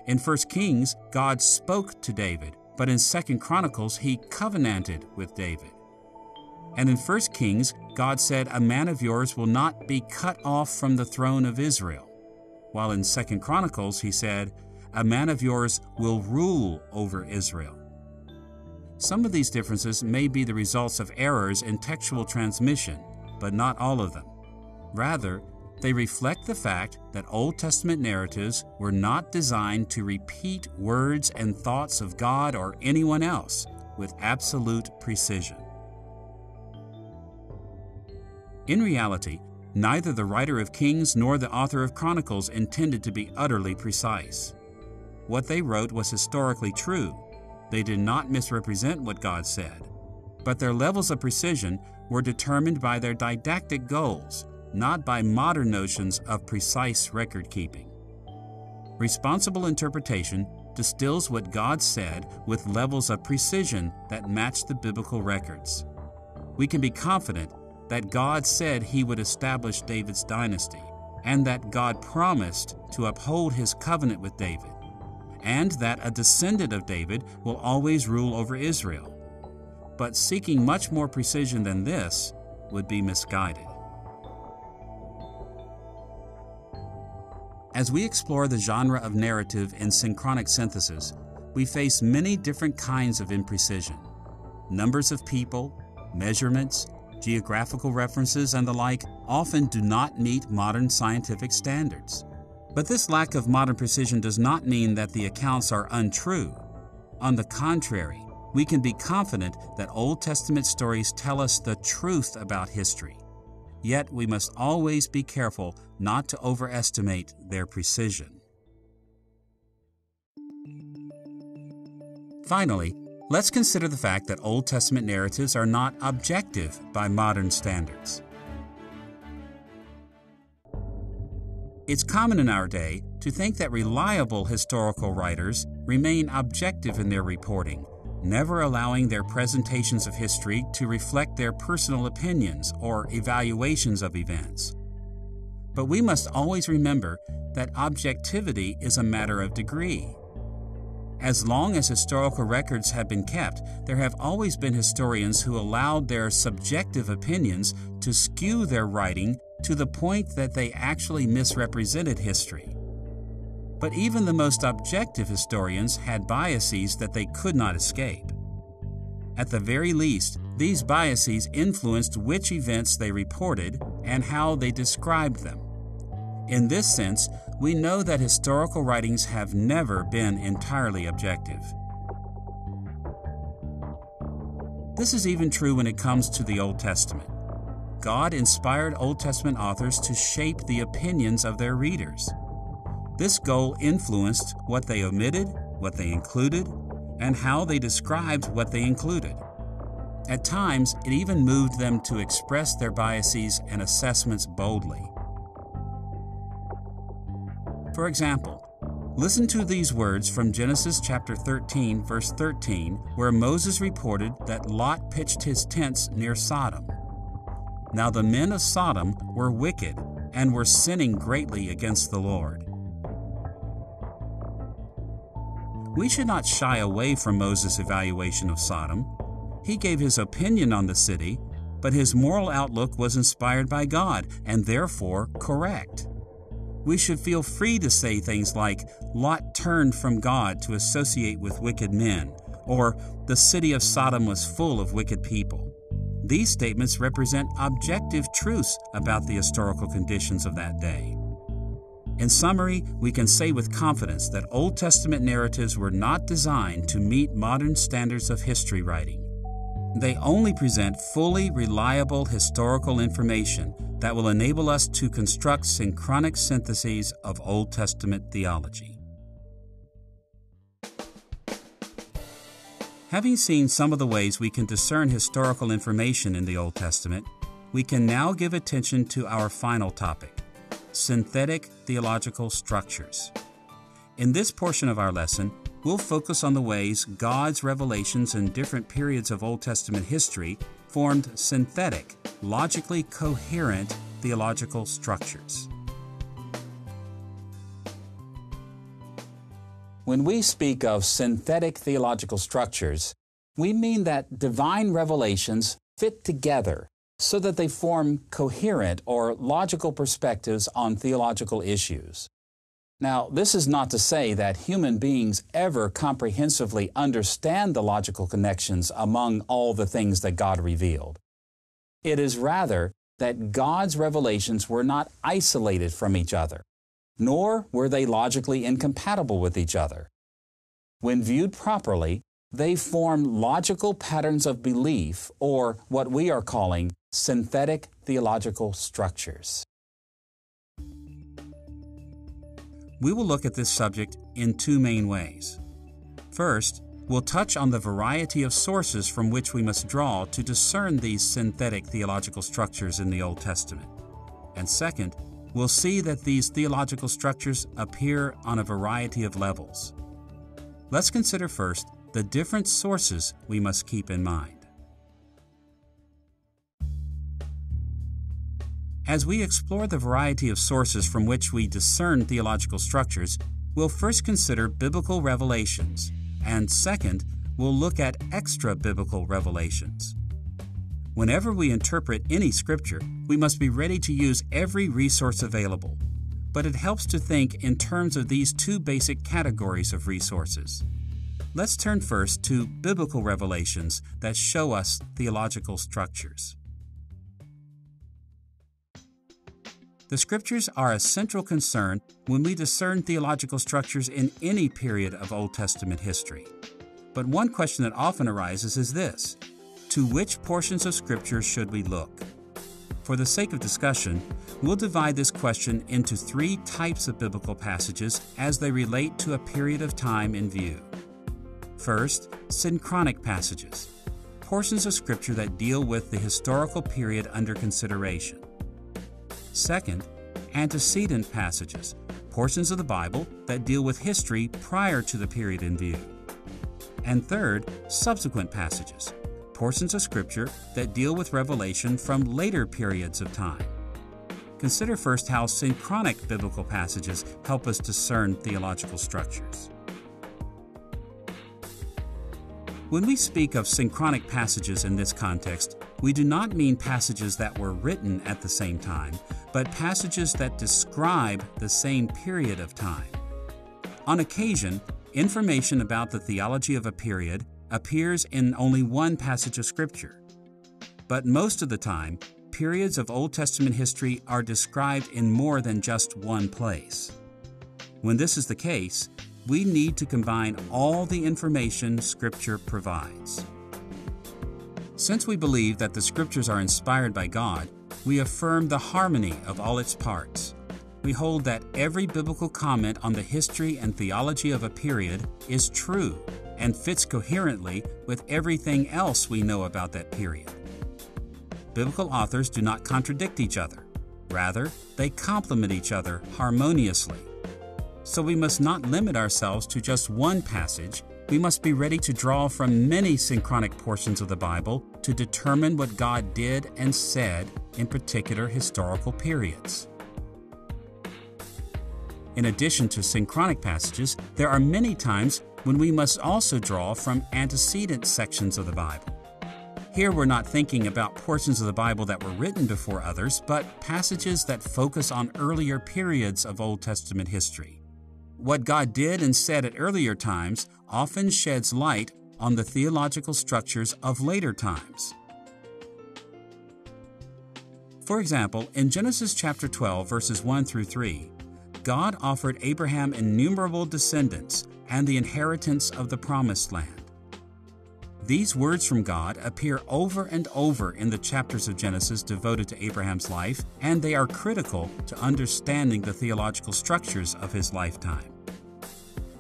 In 1 Kings, God spoke to David, but in 2 Chronicles, he covenanted with David. And in 1 Kings, God said, A man of yours will not be cut off from the throne of Israel. While in 2 Chronicles, he said, A man of yours will rule over Israel. Some of these differences may be the results of errors in textual transmission, but not all of them. Rather, they reflect the fact that Old Testament narratives were not designed to repeat words and thoughts of God or anyone else with absolute precision. In reality, neither the writer of Kings nor the author of Chronicles intended to be utterly precise. What they wrote was historically true. They did not misrepresent what God said. But their levels of precision were determined by their didactic goals not by modern notions of precise record keeping. Responsible interpretation distills what God said with levels of precision that match the biblical records. We can be confident that God said he would establish David's dynasty, and that God promised to uphold his covenant with David, and that a descendant of David will always rule over Israel. But seeking much more precision than this would be misguided. As we explore the genre of narrative in synchronic synthesis, we face many different kinds of imprecision. Numbers of people, measurements, geographical references, and the like often do not meet modern scientific standards. But this lack of modern precision does not mean that the accounts are untrue. On the contrary, we can be confident that Old Testament stories tell us the truth about history. Yet we must always be careful not to overestimate their precision. Finally, let's consider the fact that Old Testament narratives are not objective by modern standards. It's common in our day to think that reliable historical writers remain objective in their reporting never allowing their presentations of history to reflect their personal opinions or evaluations of events. But we must always remember that objectivity is a matter of degree. As long as historical records have been kept, there have always been historians who allowed their subjective opinions to skew their writing to the point that they actually misrepresented history. But even the most objective historians had biases that they could not escape. At the very least, these biases influenced which events they reported and how they described them. In this sense, we know that historical writings have never been entirely objective. This is even true when it comes to the Old Testament. God inspired Old Testament authors to shape the opinions of their readers. This goal influenced what they omitted, what they included, and how they described what they included. At times, it even moved them to express their biases and assessments boldly. For example, listen to these words from Genesis chapter 13, verse 13, where Moses reported that Lot pitched his tents near Sodom. Now the men of Sodom were wicked and were sinning greatly against the Lord. We should not shy away from Moses' evaluation of Sodom. He gave his opinion on the city, but his moral outlook was inspired by God and therefore correct. We should feel free to say things like, Lot turned from God to associate with wicked men, or the city of Sodom was full of wicked people. These statements represent objective truths about the historical conditions of that day. In summary, we can say with confidence that Old Testament narratives were not designed to meet modern standards of history writing. They only present fully reliable historical information that will enable us to construct synchronic syntheses of Old Testament theology. Having seen some of the ways we can discern historical information in the Old Testament, we can now give attention to our final topic synthetic theological structures. In this portion of our lesson, we'll focus on the ways God's revelations in different periods of Old Testament history formed synthetic, logically coherent theological structures. When we speak of synthetic theological structures, we mean that divine revelations fit together so that they form coherent or logical perspectives on theological issues. Now, this is not to say that human beings ever comprehensively understand the logical connections among all the things that God revealed. It is rather that God's revelations were not isolated from each other nor were they logically incompatible with each other. When viewed properly, they form logical patterns of belief, or what we are calling synthetic theological structures. We will look at this subject in two main ways. First, we'll touch on the variety of sources from which we must draw to discern these synthetic theological structures in the Old Testament. And second, we'll see that these theological structures appear on a variety of levels. Let's consider first the different sources we must keep in mind. As we explore the variety of sources from which we discern theological structures, we'll first consider biblical revelations, and second, we'll look at extra biblical revelations. Whenever we interpret any scripture, we must be ready to use every resource available. But it helps to think in terms of these two basic categories of resources. Let's turn first to biblical revelations that show us theological structures. The Scriptures are a central concern when we discern theological structures in any period of Old Testament history. But one question that often arises is this to which portions of Scripture should we look? For the sake of discussion, we'll divide this question into three types of biblical passages as they relate to a period of time in view. First, synchronic passages, portions of Scripture that deal with the historical period under consideration. Second, antecedent passages, portions of the Bible that deal with history prior to the period in view. And third, subsequent passages, portions of Scripture that deal with revelation from later periods of time. Consider first how synchronic biblical passages help us discern theological structures. When we speak of synchronic passages in this context, we do not mean passages that were written at the same time, but passages that describe the same period of time. On occasion, information about the theology of a period appears in only one passage of Scripture. But most of the time, periods of Old Testament history are described in more than just one place. When this is the case, we need to combine all the information Scripture provides. Since we believe that the Scriptures are inspired by God, we affirm the harmony of all its parts. We hold that every biblical comment on the history and theology of a period is true and fits coherently with everything else we know about that period. Biblical authors do not contradict each other. Rather, they complement each other harmoniously. So we must not limit ourselves to just one passage. We must be ready to draw from many synchronic portions of the Bible to determine what God did and said in particular historical periods. In addition to synchronic passages, there are many times when we must also draw from antecedent sections of the Bible. Here we're not thinking about portions of the Bible that were written before others, but passages that focus on earlier periods of Old Testament history. What God did and said at earlier times often sheds light on the theological structures of later times. For example, in Genesis chapter 12, verses 1 through 3, God offered Abraham innumerable descendants and the inheritance of the promised land. These words from God appear over and over in the chapters of Genesis devoted to Abraham's life, and they are critical to understanding the theological structures of his lifetime.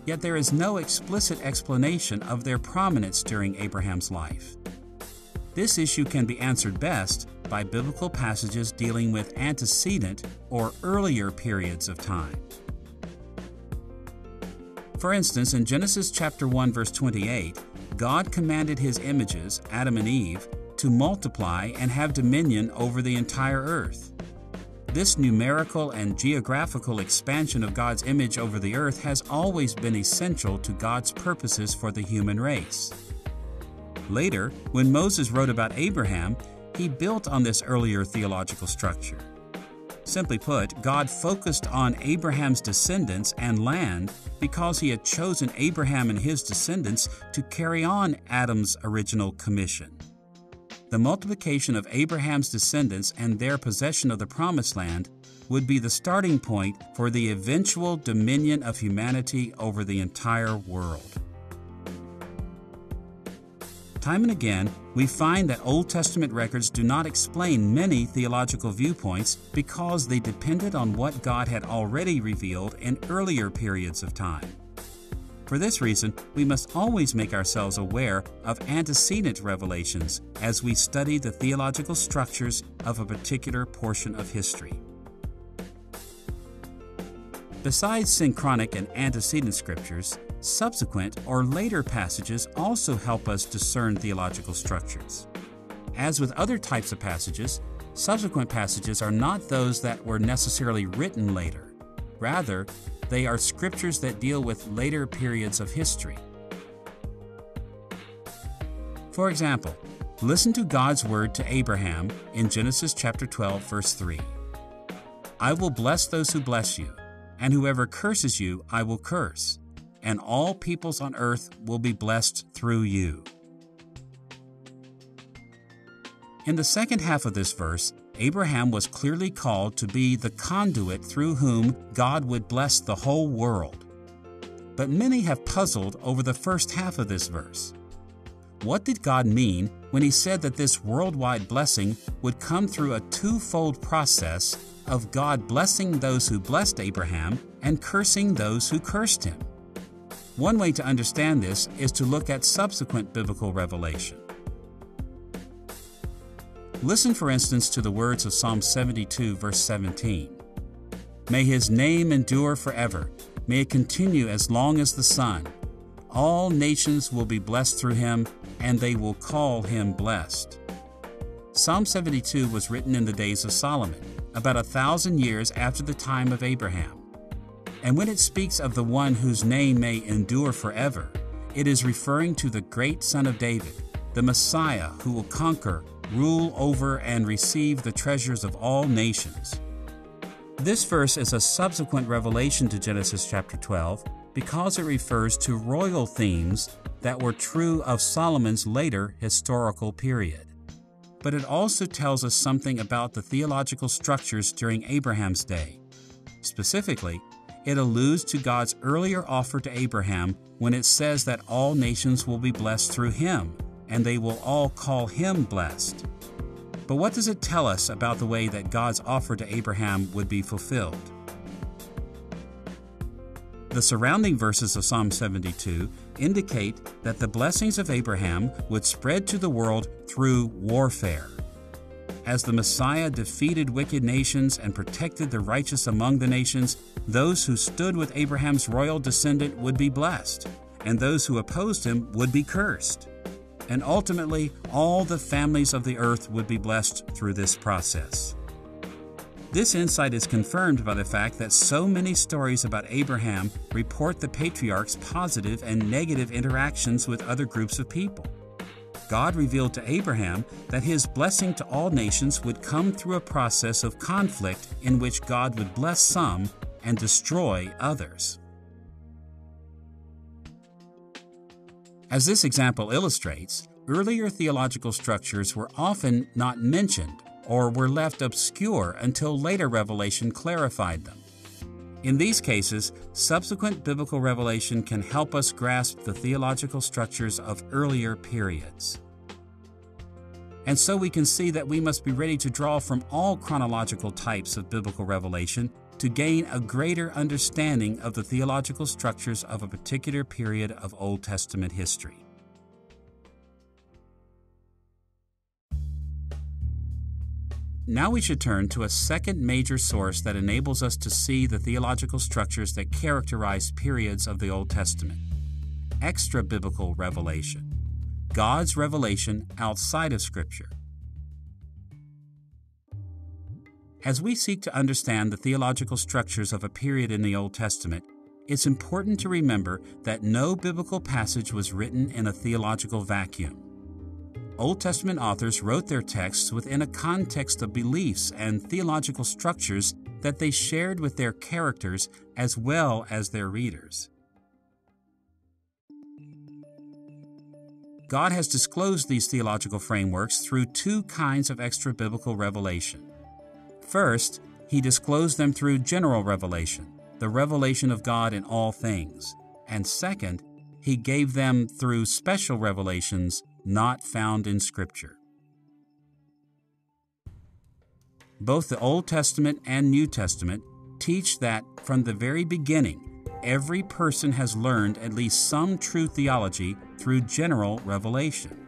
Yet there is no explicit explanation of their prominence during Abraham's life. This issue can be answered best by biblical passages dealing with antecedent or earlier periods of time. For instance, in Genesis chapter 1 verse 28, God commanded his images, Adam and Eve, to multiply and have dominion over the entire earth. This numerical and geographical expansion of God's image over the earth has always been essential to God's purposes for the human race. Later, when Moses wrote about Abraham, he built on this earlier theological structure. Simply put, God focused on Abraham's descendants and land because he had chosen Abraham and his descendants to carry on Adam's original commission. The multiplication of Abraham's descendants and their possession of the Promised Land would be the starting point for the eventual dominion of humanity over the entire world. Time and again, we find that Old Testament records do not explain many theological viewpoints because they depended on what God had already revealed in earlier periods of time. For this reason, we must always make ourselves aware of antecedent revelations as we study the theological structures of a particular portion of history. Besides synchronic and antecedent scriptures, subsequent or later passages also help us discern theological structures. As with other types of passages, subsequent passages are not those that were necessarily written later. Rather, they are scriptures that deal with later periods of history. For example, listen to God's word to Abraham in Genesis chapter 12 verse 3. I will bless those who bless you and whoever curses you, I will curse, and all peoples on earth will be blessed through you. In the second half of this verse, Abraham was clearly called to be the conduit through whom God would bless the whole world. But many have puzzled over the first half of this verse. What did God mean when He said that this worldwide blessing would come through a twofold process of God blessing those who blessed Abraham and cursing those who cursed him. One way to understand this is to look at subsequent biblical revelation. Listen, for instance, to the words of Psalm 72, verse 17. May his name endure forever. May it continue as long as the sun. All nations will be blessed through him, and they will call him blessed. Psalm 72 was written in the days of Solomon about a thousand years after the time of Abraham. And when it speaks of the one whose name may endure forever, it is referring to the great Son of David, the Messiah who will conquer, rule over, and receive the treasures of all nations. This verse is a subsequent revelation to Genesis chapter 12 because it refers to royal themes that were true of Solomon's later historical period but it also tells us something about the theological structures during Abraham's day. Specifically, it alludes to God's earlier offer to Abraham when it says that all nations will be blessed through him, and they will all call him blessed. But what does it tell us about the way that God's offer to Abraham would be fulfilled? The surrounding verses of Psalm 72 indicate that the blessings of Abraham would spread to the world through warfare. As the Messiah defeated wicked nations and protected the righteous among the nations, those who stood with Abraham's royal descendant would be blessed, and those who opposed him would be cursed. And ultimately, all the families of the earth would be blessed through this process. This insight is confirmed by the fact that so many stories about Abraham report the patriarch's positive and negative interactions with other groups of people. God revealed to Abraham that his blessing to all nations would come through a process of conflict in which God would bless some and destroy others. As this example illustrates, earlier theological structures were often not mentioned or were left obscure until later revelation clarified them. In these cases, subsequent biblical revelation can help us grasp the theological structures of earlier periods. And so we can see that we must be ready to draw from all chronological types of biblical revelation to gain a greater understanding of the theological structures of a particular period of Old Testament history. Now we should turn to a second major source that enables us to see the theological structures that characterize periods of the Old Testament extra biblical revelation, God's revelation outside of Scripture. As we seek to understand the theological structures of a period in the Old Testament, it's important to remember that no biblical passage was written in a theological vacuum. Old Testament authors wrote their texts within a context of beliefs and theological structures that they shared with their characters as well as their readers. God has disclosed these theological frameworks through two kinds of extra biblical revelation. First, he disclosed them through general revelation, the revelation of God in all things. And second, he gave them through special revelations not found in Scripture. Both the Old Testament and New Testament teach that from the very beginning, every person has learned at least some true theology through general revelation.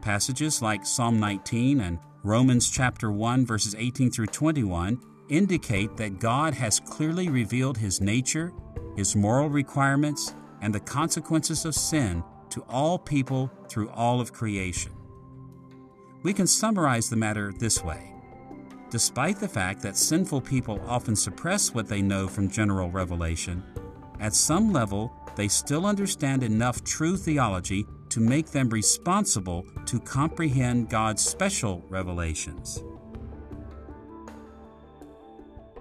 Passages like Psalm 19 and Romans chapter 1 verses 18 through 21 indicate that God has clearly revealed his nature, his moral requirements, and the consequences of sin to all people through all of creation. We can summarize the matter this way. Despite the fact that sinful people often suppress what they know from general revelation, at some level they still understand enough true theology to make them responsible to comprehend God's special revelations.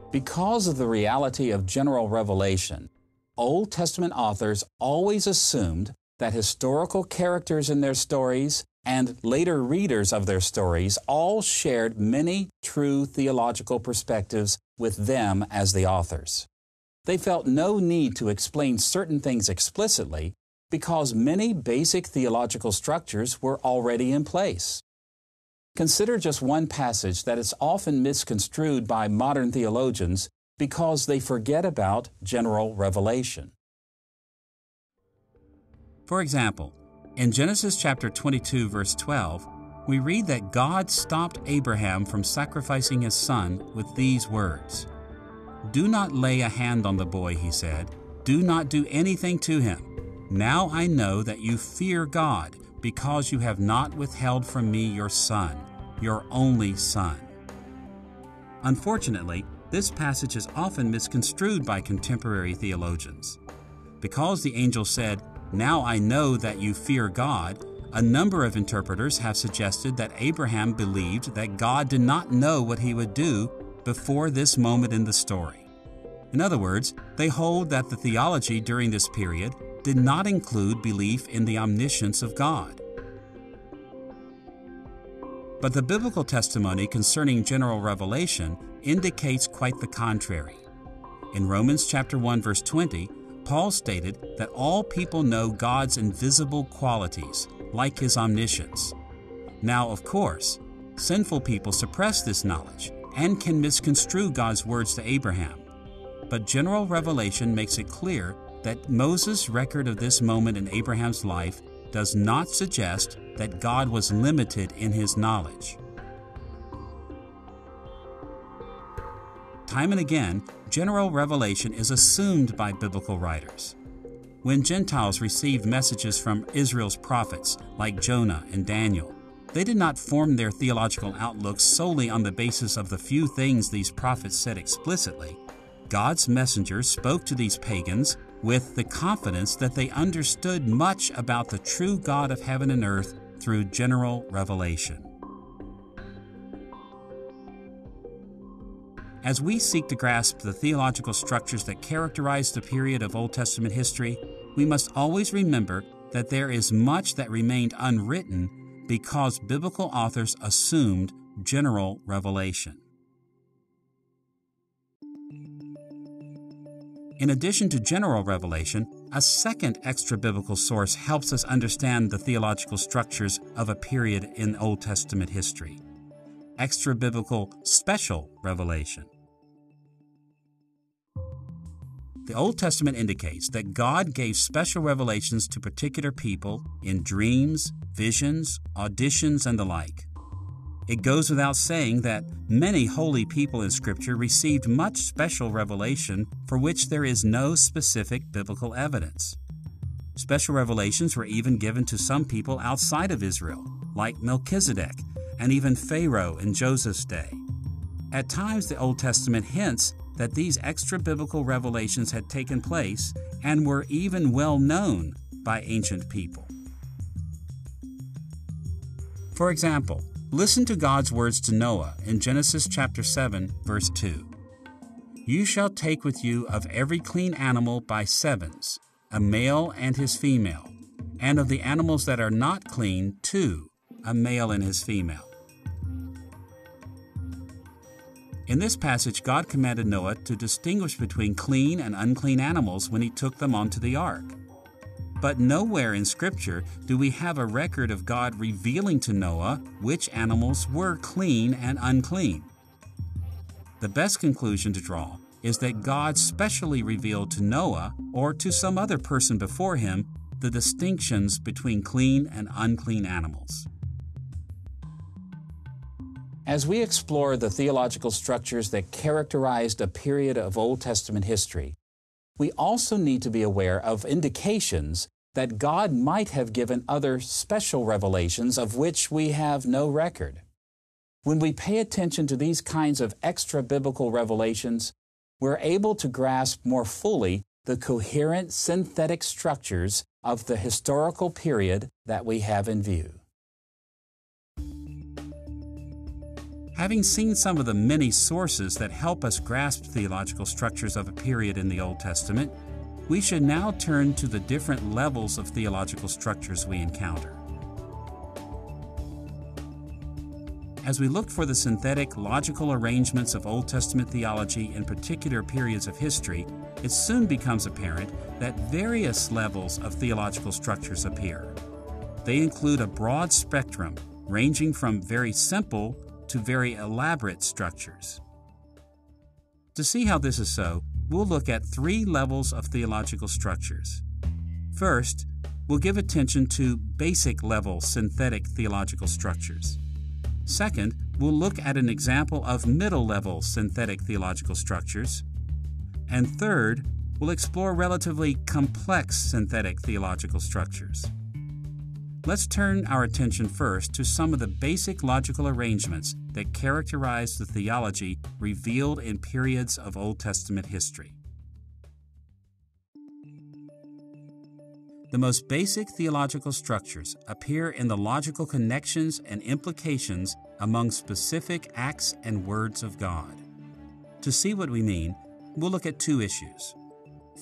Because of the reality of general revelation, Old Testament authors always assumed that historical characters in their stories and later readers of their stories all shared many true theological perspectives with them as the authors. They felt no need to explain certain things explicitly because many basic theological structures were already in place. Consider just one passage that is often misconstrued by modern theologians because they forget about general revelation. For example, in Genesis chapter 22 verse 12, we read that God stopped Abraham from sacrificing his son with these words. Do not lay a hand on the boy, he said. Do not do anything to him now I know that you fear God, because you have not withheld from me your son, your only son. Unfortunately, this passage is often misconstrued by contemporary theologians. Because the angel said, Now I know that you fear God, a number of interpreters have suggested that Abraham believed that God did not know what he would do before this moment in the story. In other words, they hold that the theology during this period did not include belief in the omniscience of God. But the biblical testimony concerning general revelation indicates quite the contrary. In Romans chapter 1 verse 20, Paul stated that all people know God's invisible qualities, like his omniscience. Now, of course, sinful people suppress this knowledge and can misconstrue God's words to Abraham. But general revelation makes it clear that Moses' record of this moment in Abraham's life does not suggest that God was limited in his knowledge. Time and again, general revelation is assumed by biblical writers. When Gentiles received messages from Israel's prophets, like Jonah and Daniel, they did not form their theological outlooks solely on the basis of the few things these prophets said explicitly. God's messengers spoke to these pagans with the confidence that they understood much about the true God of heaven and earth through general revelation. As we seek to grasp the theological structures that characterize the period of Old Testament history, we must always remember that there is much that remained unwritten because biblical authors assumed general revelation. In addition to general revelation, a second extra biblical source helps us understand the theological structures of a period in Old Testament history extra biblical special revelation. The Old Testament indicates that God gave special revelations to particular people in dreams, visions, auditions, and the like. It goes without saying that many holy people in Scripture received much special revelation for which there is no specific biblical evidence. Special revelations were even given to some people outside of Israel, like Melchizedek and even Pharaoh in Joseph's day. At times, the Old Testament hints that these extra biblical revelations had taken place and were even well known by ancient people. For example, Listen to God's words to Noah in Genesis chapter 7, verse 2. You shall take with you of every clean animal by sevens, a male and his female, and of the animals that are not clean, two, a male and his female. In this passage, God commanded Noah to distinguish between clean and unclean animals when he took them onto the ark. But nowhere in Scripture do we have a record of God revealing to Noah which animals were clean and unclean. The best conclusion to draw is that God specially revealed to Noah or to some other person before him the distinctions between clean and unclean animals. As we explore the theological structures that characterized a period of Old Testament history, we also need to be aware of indications that God might have given other special revelations of which we have no record. When we pay attention to these kinds of extra biblical revelations, we're able to grasp more fully the coherent synthetic structures of the historical period that we have in view. Having seen some of the many sources that help us grasp theological structures of a period in the Old Testament, we should now turn to the different levels of theological structures we encounter. As we look for the synthetic, logical arrangements of Old Testament theology in particular periods of history, it soon becomes apparent that various levels of theological structures appear. They include a broad spectrum ranging from very simple to very elaborate structures. To see how this is so, we'll look at three levels of theological structures. First, we'll give attention to basic level synthetic theological structures. Second, we'll look at an example of middle level synthetic theological structures. And third, we'll explore relatively complex synthetic theological structures. Let's turn our attention first to some of the basic logical arrangements that characterize the theology revealed in periods of Old Testament history. The most basic theological structures appear in the logical connections and implications among specific acts and words of God. To see what we mean, we'll look at two issues.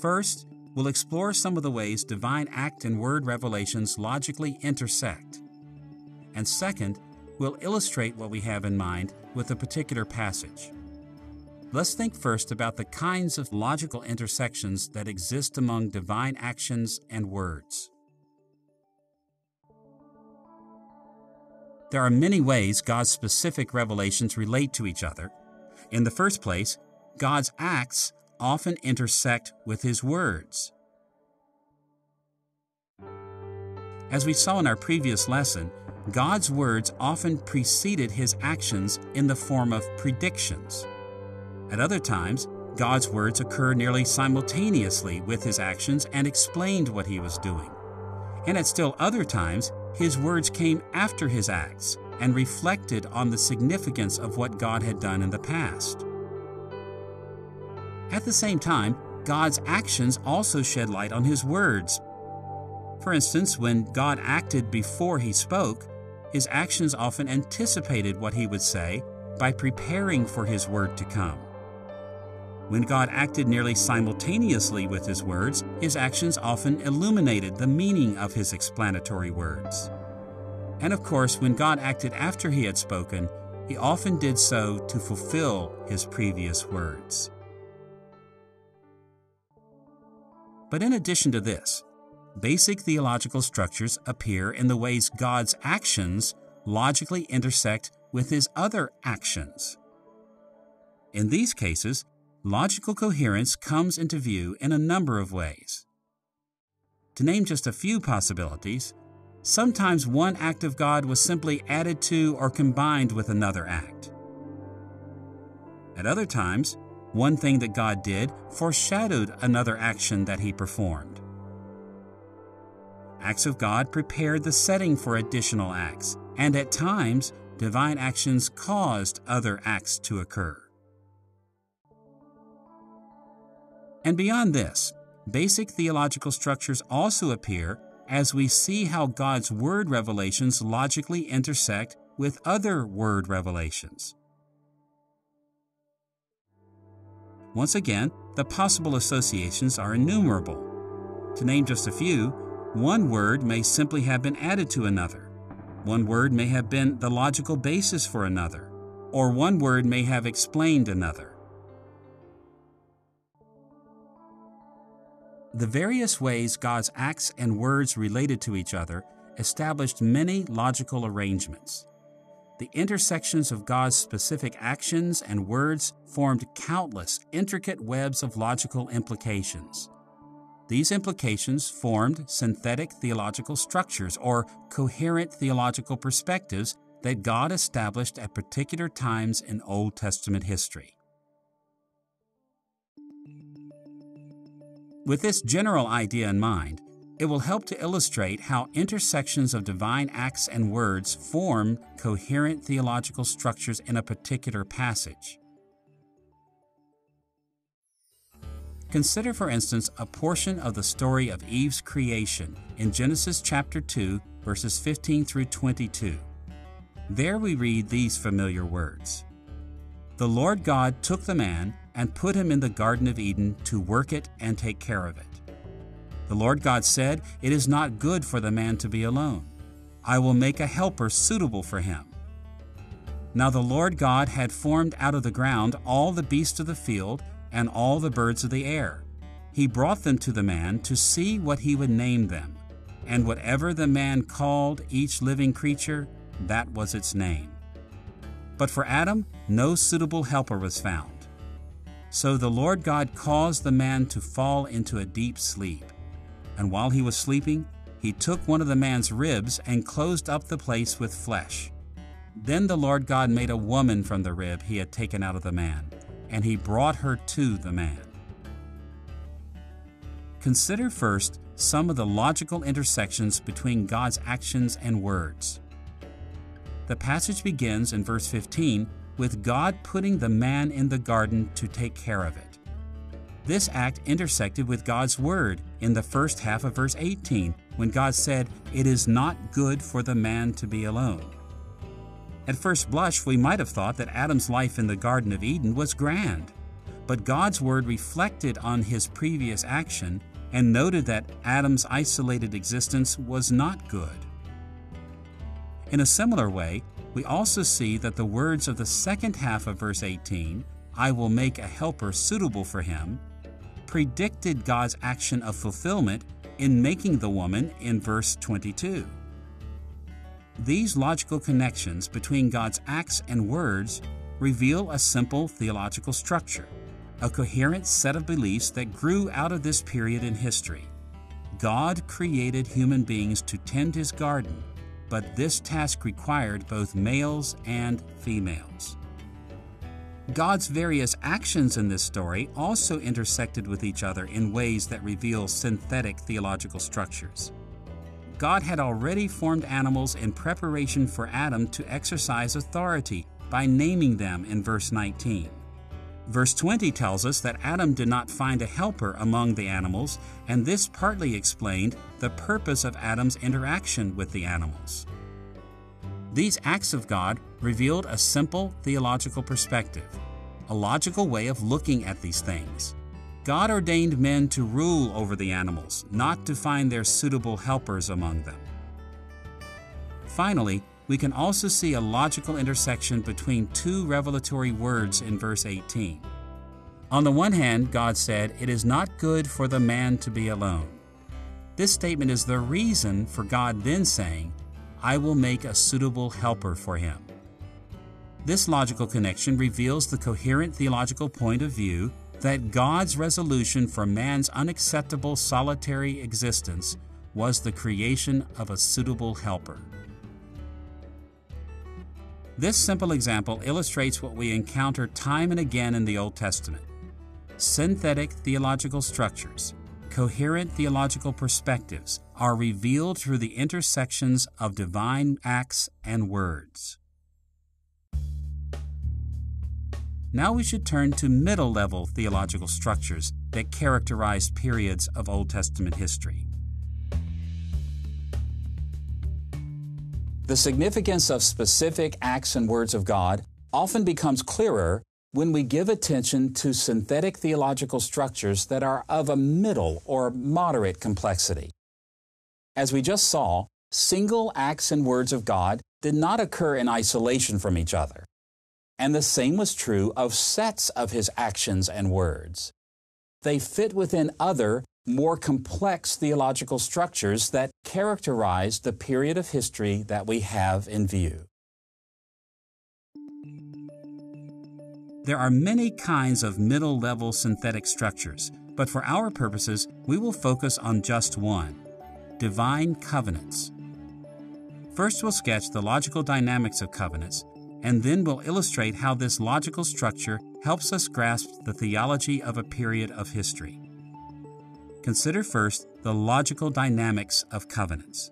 First, we'll explore some of the ways divine act and word revelations logically intersect. And second, we'll illustrate what we have in mind with a particular passage. Let's think first about the kinds of logical intersections that exist among divine actions and words. There are many ways God's specific revelations relate to each other. In the first place, God's acts often intersect with His words. As we saw in our previous lesson, God's words often preceded His actions in the form of predictions. At other times, God's words occur nearly simultaneously with His actions and explained what He was doing. And at still other times, His words came after His acts and reflected on the significance of what God had done in the past. At the same time, God's actions also shed light on His words. For instance, when God acted before He spoke, His actions often anticipated what He would say by preparing for His word to come. When God acted nearly simultaneously with His words, His actions often illuminated the meaning of His explanatory words. And of course, when God acted after He had spoken, He often did so to fulfill His previous words. But in addition to this, basic theological structures appear in the ways God's actions logically intersect with His other actions. In these cases, logical coherence comes into view in a number of ways. To name just a few possibilities, sometimes one act of God was simply added to or combined with another act. At other times, one thing that God did foreshadowed another action that He performed. Acts of God prepared the setting for additional acts, and at times, divine actions caused other acts to occur. And beyond this, basic theological structures also appear as we see how God's Word revelations logically intersect with other Word revelations. Once again, the possible associations are innumerable. To name just a few, one word may simply have been added to another. One word may have been the logical basis for another, or one word may have explained another. The various ways God's acts and words related to each other established many logical arrangements. The intersections of God's specific actions and words formed countless intricate webs of logical implications. These implications formed synthetic theological structures or coherent theological perspectives that God established at particular times in Old Testament history. With this general idea in mind, it will help to illustrate how intersections of divine acts and words form coherent theological structures in a particular passage. Consider, for instance, a portion of the story of Eve's creation in Genesis chapter 2, verses 15 through 22. There we read these familiar words The Lord God took the man and put him in the Garden of Eden to work it and take care of it. The Lord God said, It is not good for the man to be alone. I will make a helper suitable for him. Now the Lord God had formed out of the ground all the beasts of the field and all the birds of the air. He brought them to the man to see what he would name them. And whatever the man called each living creature, that was its name. But for Adam, no suitable helper was found. So the Lord God caused the man to fall into a deep sleep. And while he was sleeping, he took one of the man's ribs and closed up the place with flesh. Then the Lord God made a woman from the rib he had taken out of the man, and he brought her to the man. Consider first some of the logical intersections between God's actions and words. The passage begins in verse 15 with God putting the man in the garden to take care of it. This act intersected with God's word in the first half of verse 18 when God said, It is not good for the man to be alone. At first blush, we might have thought that Adam's life in the Garden of Eden was grand, but God's word reflected on his previous action and noted that Adam's isolated existence was not good. In a similar way, we also see that the words of the second half of verse 18, I will make a helper suitable for him, predicted God's action of fulfillment in making the woman in verse 22. These logical connections between God's acts and words reveal a simple theological structure, a coherent set of beliefs that grew out of this period in history. God created human beings to tend his garden but this task required both males and females. God's various actions in this story also intersected with each other in ways that reveal synthetic theological structures. God had already formed animals in preparation for Adam to exercise authority by naming them in verse 19. Verse 20 tells us that Adam did not find a helper among the animals, and this partly explained the purpose of Adam's interaction with the animals. These acts of God revealed a simple theological perspective a logical way of looking at these things. God ordained men to rule over the animals, not to find their suitable helpers among them. Finally, we can also see a logical intersection between two revelatory words in verse 18. On the one hand, God said, It is not good for the man to be alone. This statement is the reason for God then saying, I will make a suitable helper for him. This logical connection reveals the coherent theological point of view that God's resolution for man's unacceptable solitary existence was the creation of a suitable helper. This simple example illustrates what we encounter time and again in the Old Testament synthetic theological structures, coherent theological perspectives are revealed through the intersections of divine acts and words. Now we should turn to middle level theological structures that characterize periods of Old Testament history. The significance of specific acts and words of God often becomes clearer when we give attention to synthetic theological structures that are of a middle or moderate complexity. As we just saw, single acts and words of God did not occur in isolation from each other. And the same was true of sets of His actions and words. They fit within other, more complex theological structures that characterize the period of history that we have in view. There are many kinds of middle level synthetic structures, but for our purposes, we will focus on just one divine covenants. First, we'll sketch the logical dynamics of covenants, and then we'll illustrate how this logical structure helps us grasp the theology of a period of history. Consider first the logical dynamics of covenants.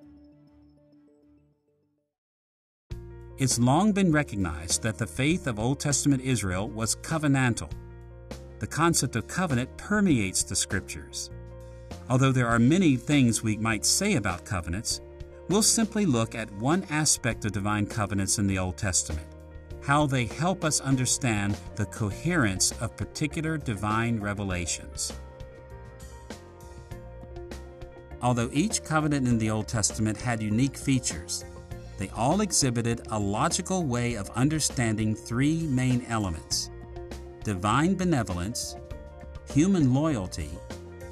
It's long been recognized that the faith of Old Testament Israel was covenantal. The concept of covenant permeates the scriptures. Although there are many things we might say about covenants, we'll simply look at one aspect of divine covenants in the Old Testament how they help us understand the coherence of particular divine revelations. Although each covenant in the Old Testament had unique features, they all exhibited a logical way of understanding three main elements divine benevolence, human loyalty,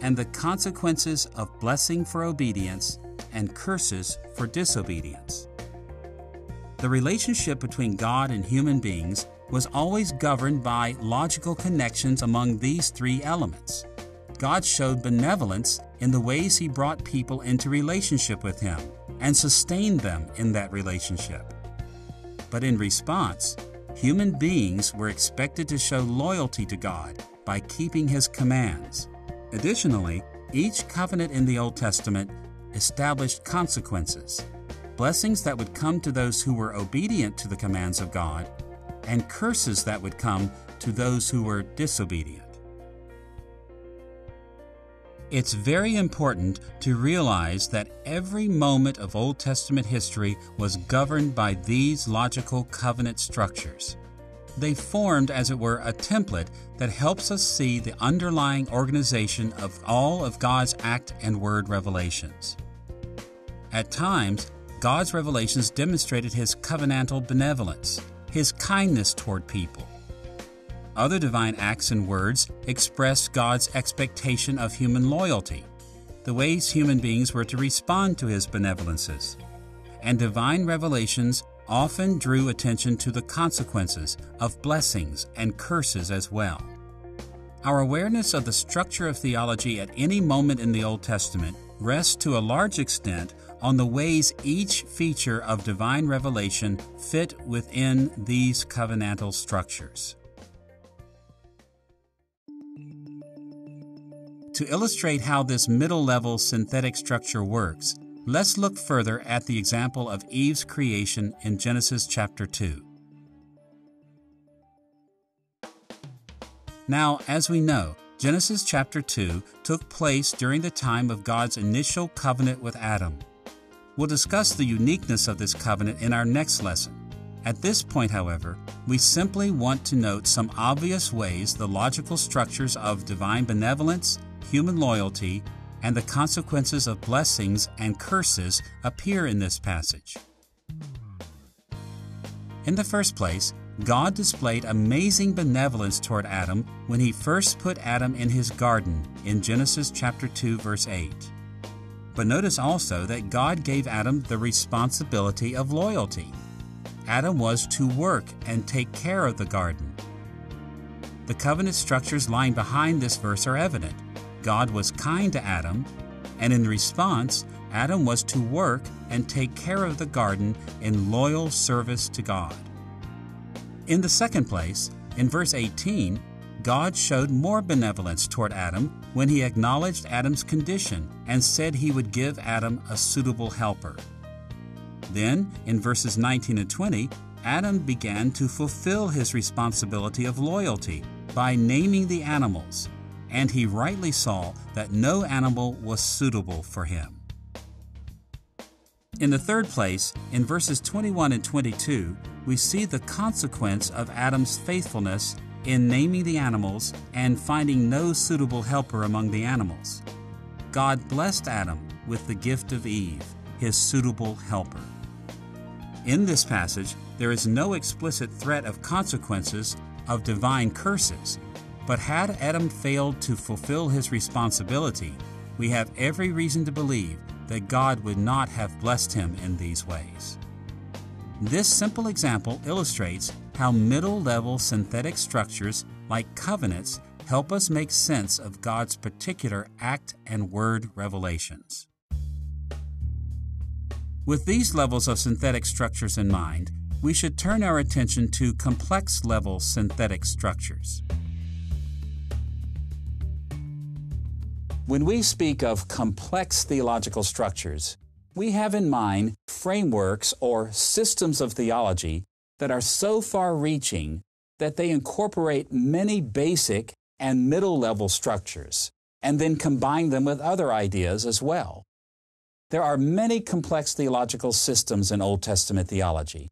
and the consequences of blessing for obedience and curses for disobedience. The relationship between God and human beings was always governed by logical connections among these three elements. God showed benevolence in the ways He brought people into relationship with Him and sustained them in that relationship. But in response, human beings were expected to show loyalty to God by keeping His commands. Additionally, each covenant in the Old Testament established consequences, blessings that would come to those who were obedient to the commands of God, and curses that would come to those who were disobedient. It's very important to realize that every moment of Old Testament history was governed by these logical covenant structures. They formed, as it were, a template that helps us see the underlying organization of all of God's act and word revelations. At times, God's revelations demonstrated His covenantal benevolence, His kindness toward people, other divine acts and words express God's expectation of human loyalty, the ways human beings were to respond to His benevolences. And divine revelations often drew attention to the consequences of blessings and curses as well. Our awareness of the structure of theology at any moment in the Old Testament rests to a large extent on the ways each feature of divine revelation fit within these covenantal structures. To illustrate how this middle level synthetic structure works, let's look further at the example of Eve's creation in Genesis chapter 2. Now, as we know, Genesis chapter 2 took place during the time of God's initial covenant with Adam. We'll discuss the uniqueness of this covenant in our next lesson, At this point, however, we simply want to note some obvious ways the logical structures of divine benevolence, human loyalty, and the consequences of blessings and curses appear in this passage. In the first place, God displayed amazing benevolence toward Adam when he first put Adam in his garden in Genesis chapter 2 verse 8. But notice also that God gave Adam the responsibility of loyalty. Adam was to work and take care of the garden. The covenant structures lying behind this verse are evident. God was kind to Adam, and in response, Adam was to work and take care of the garden in loyal service to God. In the second place, in verse 18, God showed more benevolence toward Adam when he acknowledged Adam's condition and said he would give Adam a suitable helper. Then, in verses 19 and 20, Adam began to fulfill his responsibility of loyalty by naming the animals, and he rightly saw that no animal was suitable for him. In the third place, in verses 21 and 22, we see the consequence of Adam's faithfulness in naming the animals and finding no suitable helper among the animals. God blessed Adam with the gift of Eve, his suitable helper. In this passage, there is no explicit threat of consequences of divine curses, but had Adam failed to fulfill his responsibility, we have every reason to believe that God would not have blessed him in these ways. This simple example illustrates how middle level synthetic structures like covenants help us make sense of God's particular act and word revelations. With these levels of synthetic structures in mind, we should turn our attention to complex level synthetic structures. When we speak of complex theological structures, we have in mind frameworks or systems of theology that are so far reaching that they incorporate many basic and middle level structures and then combine them with other ideas as well. There are many complex theological systems in Old Testament theology,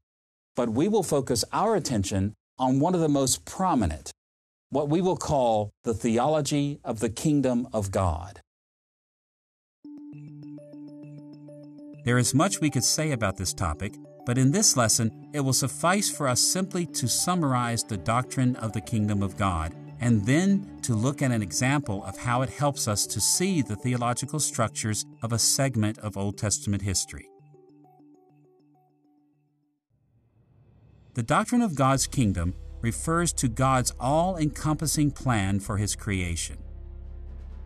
but we will focus our attention on one of the most prominent, what we will call the theology of the kingdom of God. There is much we could say about this topic, but in this lesson it will suffice for us simply to summarize the doctrine of the kingdom of God and then to look at an example of how it helps us to see the theological structures of a segment of Old Testament history. The doctrine of God's kingdom refers to God's all encompassing plan for His creation.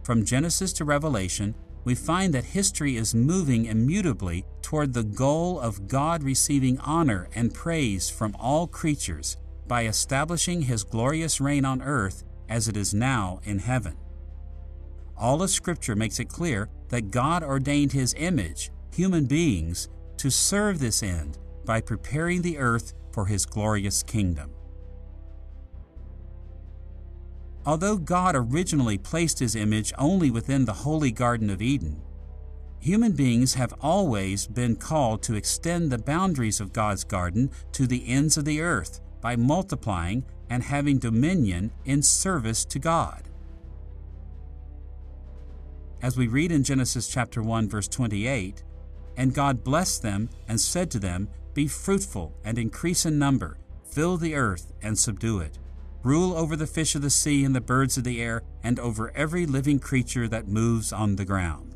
From Genesis to Revelation, we find that history is moving immutably toward the goal of God receiving honor and praise from all creatures by establishing His glorious reign on earth as it is now in heaven. All of Scripture makes it clear that God ordained His image, human beings, to serve this end by preparing the earth for His glorious kingdom. Although God originally placed His image only within the holy Garden of Eden, human beings have always been called to extend the boundaries of God's garden to the ends of the earth by multiplying and having dominion in service to God. As we read in Genesis chapter 1 verse 28, and God blessed them and said to them, Be fruitful and increase in number, fill the earth and subdue it. Rule over the fish of the sea and the birds of the air, and over every living creature that moves on the ground.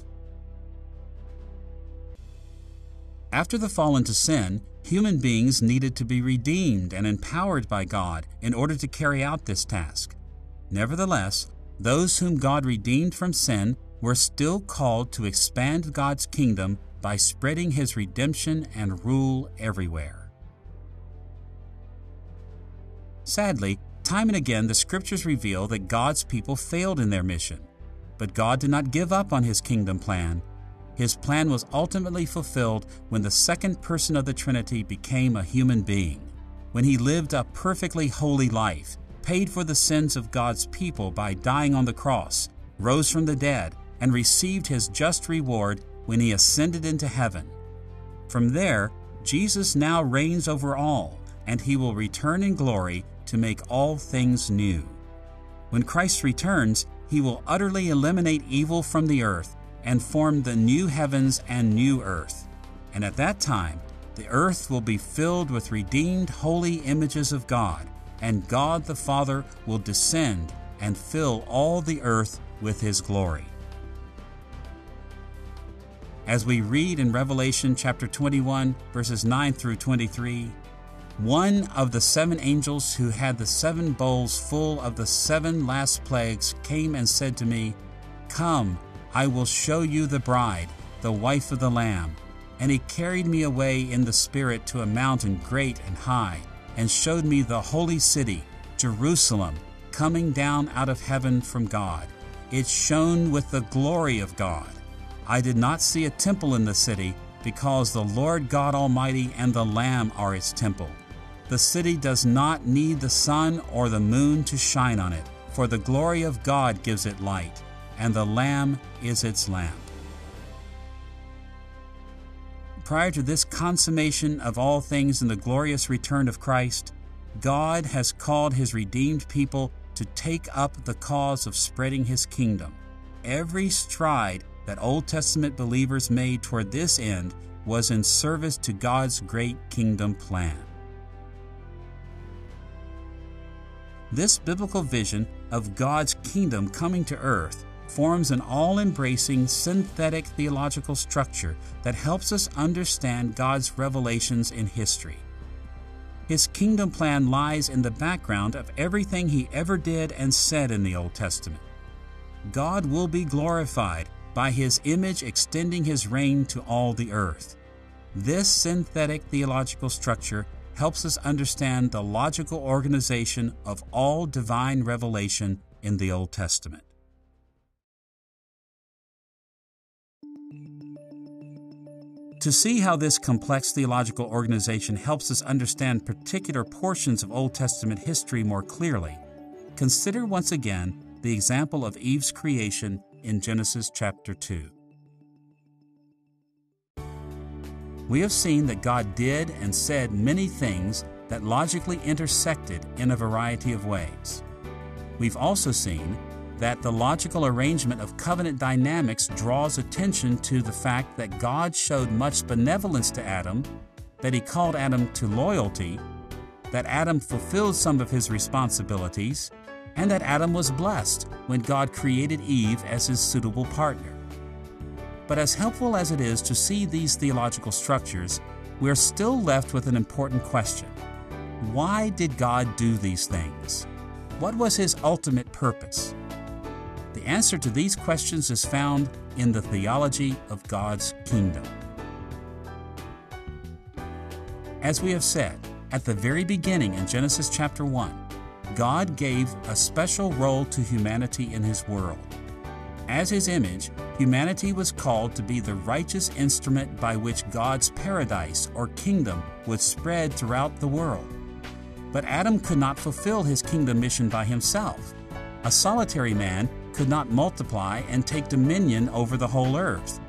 After the fall into sin, Human beings needed to be redeemed and empowered by God in order to carry out this task. Nevertheless, those whom God redeemed from sin were still called to expand God's kingdom by spreading His redemption and rule everywhere. Sadly, time and again the scriptures reveal that God's people failed in their mission. But God did not give up on His kingdom plan his plan was ultimately fulfilled when the second person of the Trinity became a human being, when he lived a perfectly holy life, paid for the sins of God's people by dying on the cross, rose from the dead, and received his just reward when he ascended into heaven. From there, Jesus now reigns over all, and he will return in glory to make all things new. When Christ returns, he will utterly eliminate evil from the earth and form the new heavens and new earth. And at that time, the earth will be filled with redeemed holy images of God, and God the Father will descend and fill all the earth with his glory. As we read in Revelation chapter 21, verses 9 through 23, one of the seven angels who had the seven bowls full of the seven last plagues came and said to me, Come, I will show you the bride, the wife of the Lamb. And he carried me away in the Spirit to a mountain great and high, and showed me the holy city, Jerusalem, coming down out of heaven from God. It shone with the glory of God. I did not see a temple in the city, because the Lord God Almighty and the Lamb are its temple. The city does not need the sun or the moon to shine on it, for the glory of God gives it light, and the Lamb is its lamp. Prior to this consummation of all things in the glorious return of Christ, God has called his redeemed people to take up the cause of spreading his kingdom. Every stride that Old Testament believers made toward this end was in service to God's great kingdom plan. This biblical vision of God's kingdom coming to earth forms an all embracing synthetic theological structure that helps us understand God's revelations in history. His kingdom plan lies in the background of everything he ever did and said in the Old Testament. God will be glorified by his image extending his reign to all the earth. This synthetic theological structure helps us understand the logical organization of all divine revelation in the Old Testament. To see how this complex theological organization helps us understand particular portions of Old Testament history more clearly, consider once again the example of Eve's creation in Genesis chapter 2. We have seen that God did and said many things that logically intersected in a variety of ways. We've also seen that the logical arrangement of covenant dynamics draws attention to the fact that God showed much benevolence to Adam, that he called Adam to loyalty, that Adam fulfilled some of his responsibilities, and that Adam was blessed when God created Eve as his suitable partner. But as helpful as it is to see these theological structures, we are still left with an important question. Why did God do these things? What was his ultimate purpose? The answer to these questions is found in the theology of God's kingdom. As we have said, at the very beginning in Genesis chapter 1, God gave a special role to humanity in His world. As His image, humanity was called to be the righteous instrument by which God's paradise or kingdom would spread throughout the world. But Adam could not fulfill his kingdom mission by himself. A solitary man could not multiply and take dominion over the whole earth.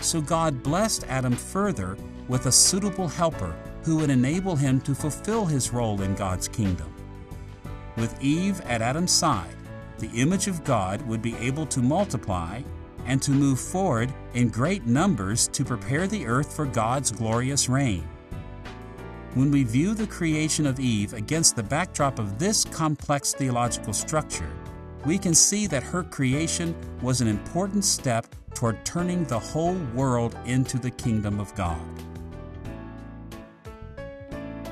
So God blessed Adam further with a suitable helper who would enable him to fulfill his role in God's kingdom. With Eve at Adam's side, the image of God would be able to multiply and to move forward in great numbers to prepare the earth for God's glorious reign. When we view the creation of Eve against the backdrop of this complex theological structure, we can see that her creation was an important step toward turning the whole world into the kingdom of God.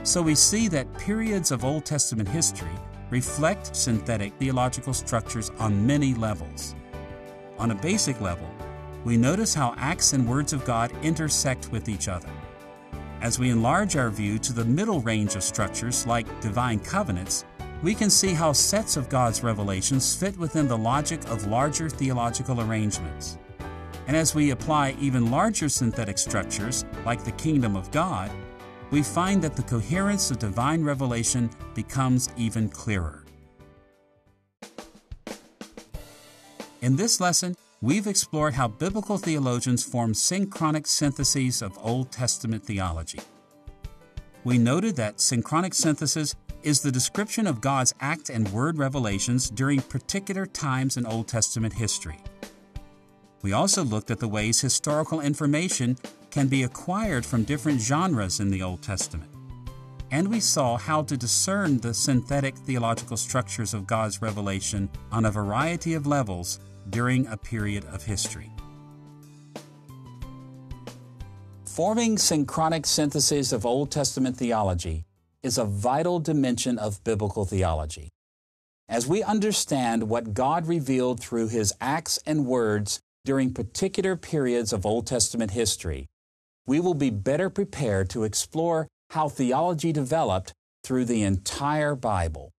So we see that periods of Old Testament history reflect synthetic theological structures on many levels. On a basic level, we notice how acts and words of God intersect with each other. As we enlarge our view to the middle range of structures like divine covenants, we can see how sets of God's revelations fit within the logic of larger theological arrangements. And as we apply even larger synthetic structures, like the kingdom of God, we find that the coherence of divine revelation becomes even clearer. In this lesson, we've explored how biblical theologians form synchronic syntheses of Old Testament theology. we noted that synchronic synthesis is the description of God's act and word revelations during particular times in Old Testament history. We also looked at the ways historical information can be acquired from different genres in the Old Testament. And we saw how to discern the synthetic theological structures of God's revelation on a variety of levels during a period of history. Forming synchronic syntheses of Old Testament theology is a vital dimension of biblical theology. As we understand what God revealed through His acts and words during particular periods of Old Testament history, we will be better prepared to explore how theology developed through the entire Bible.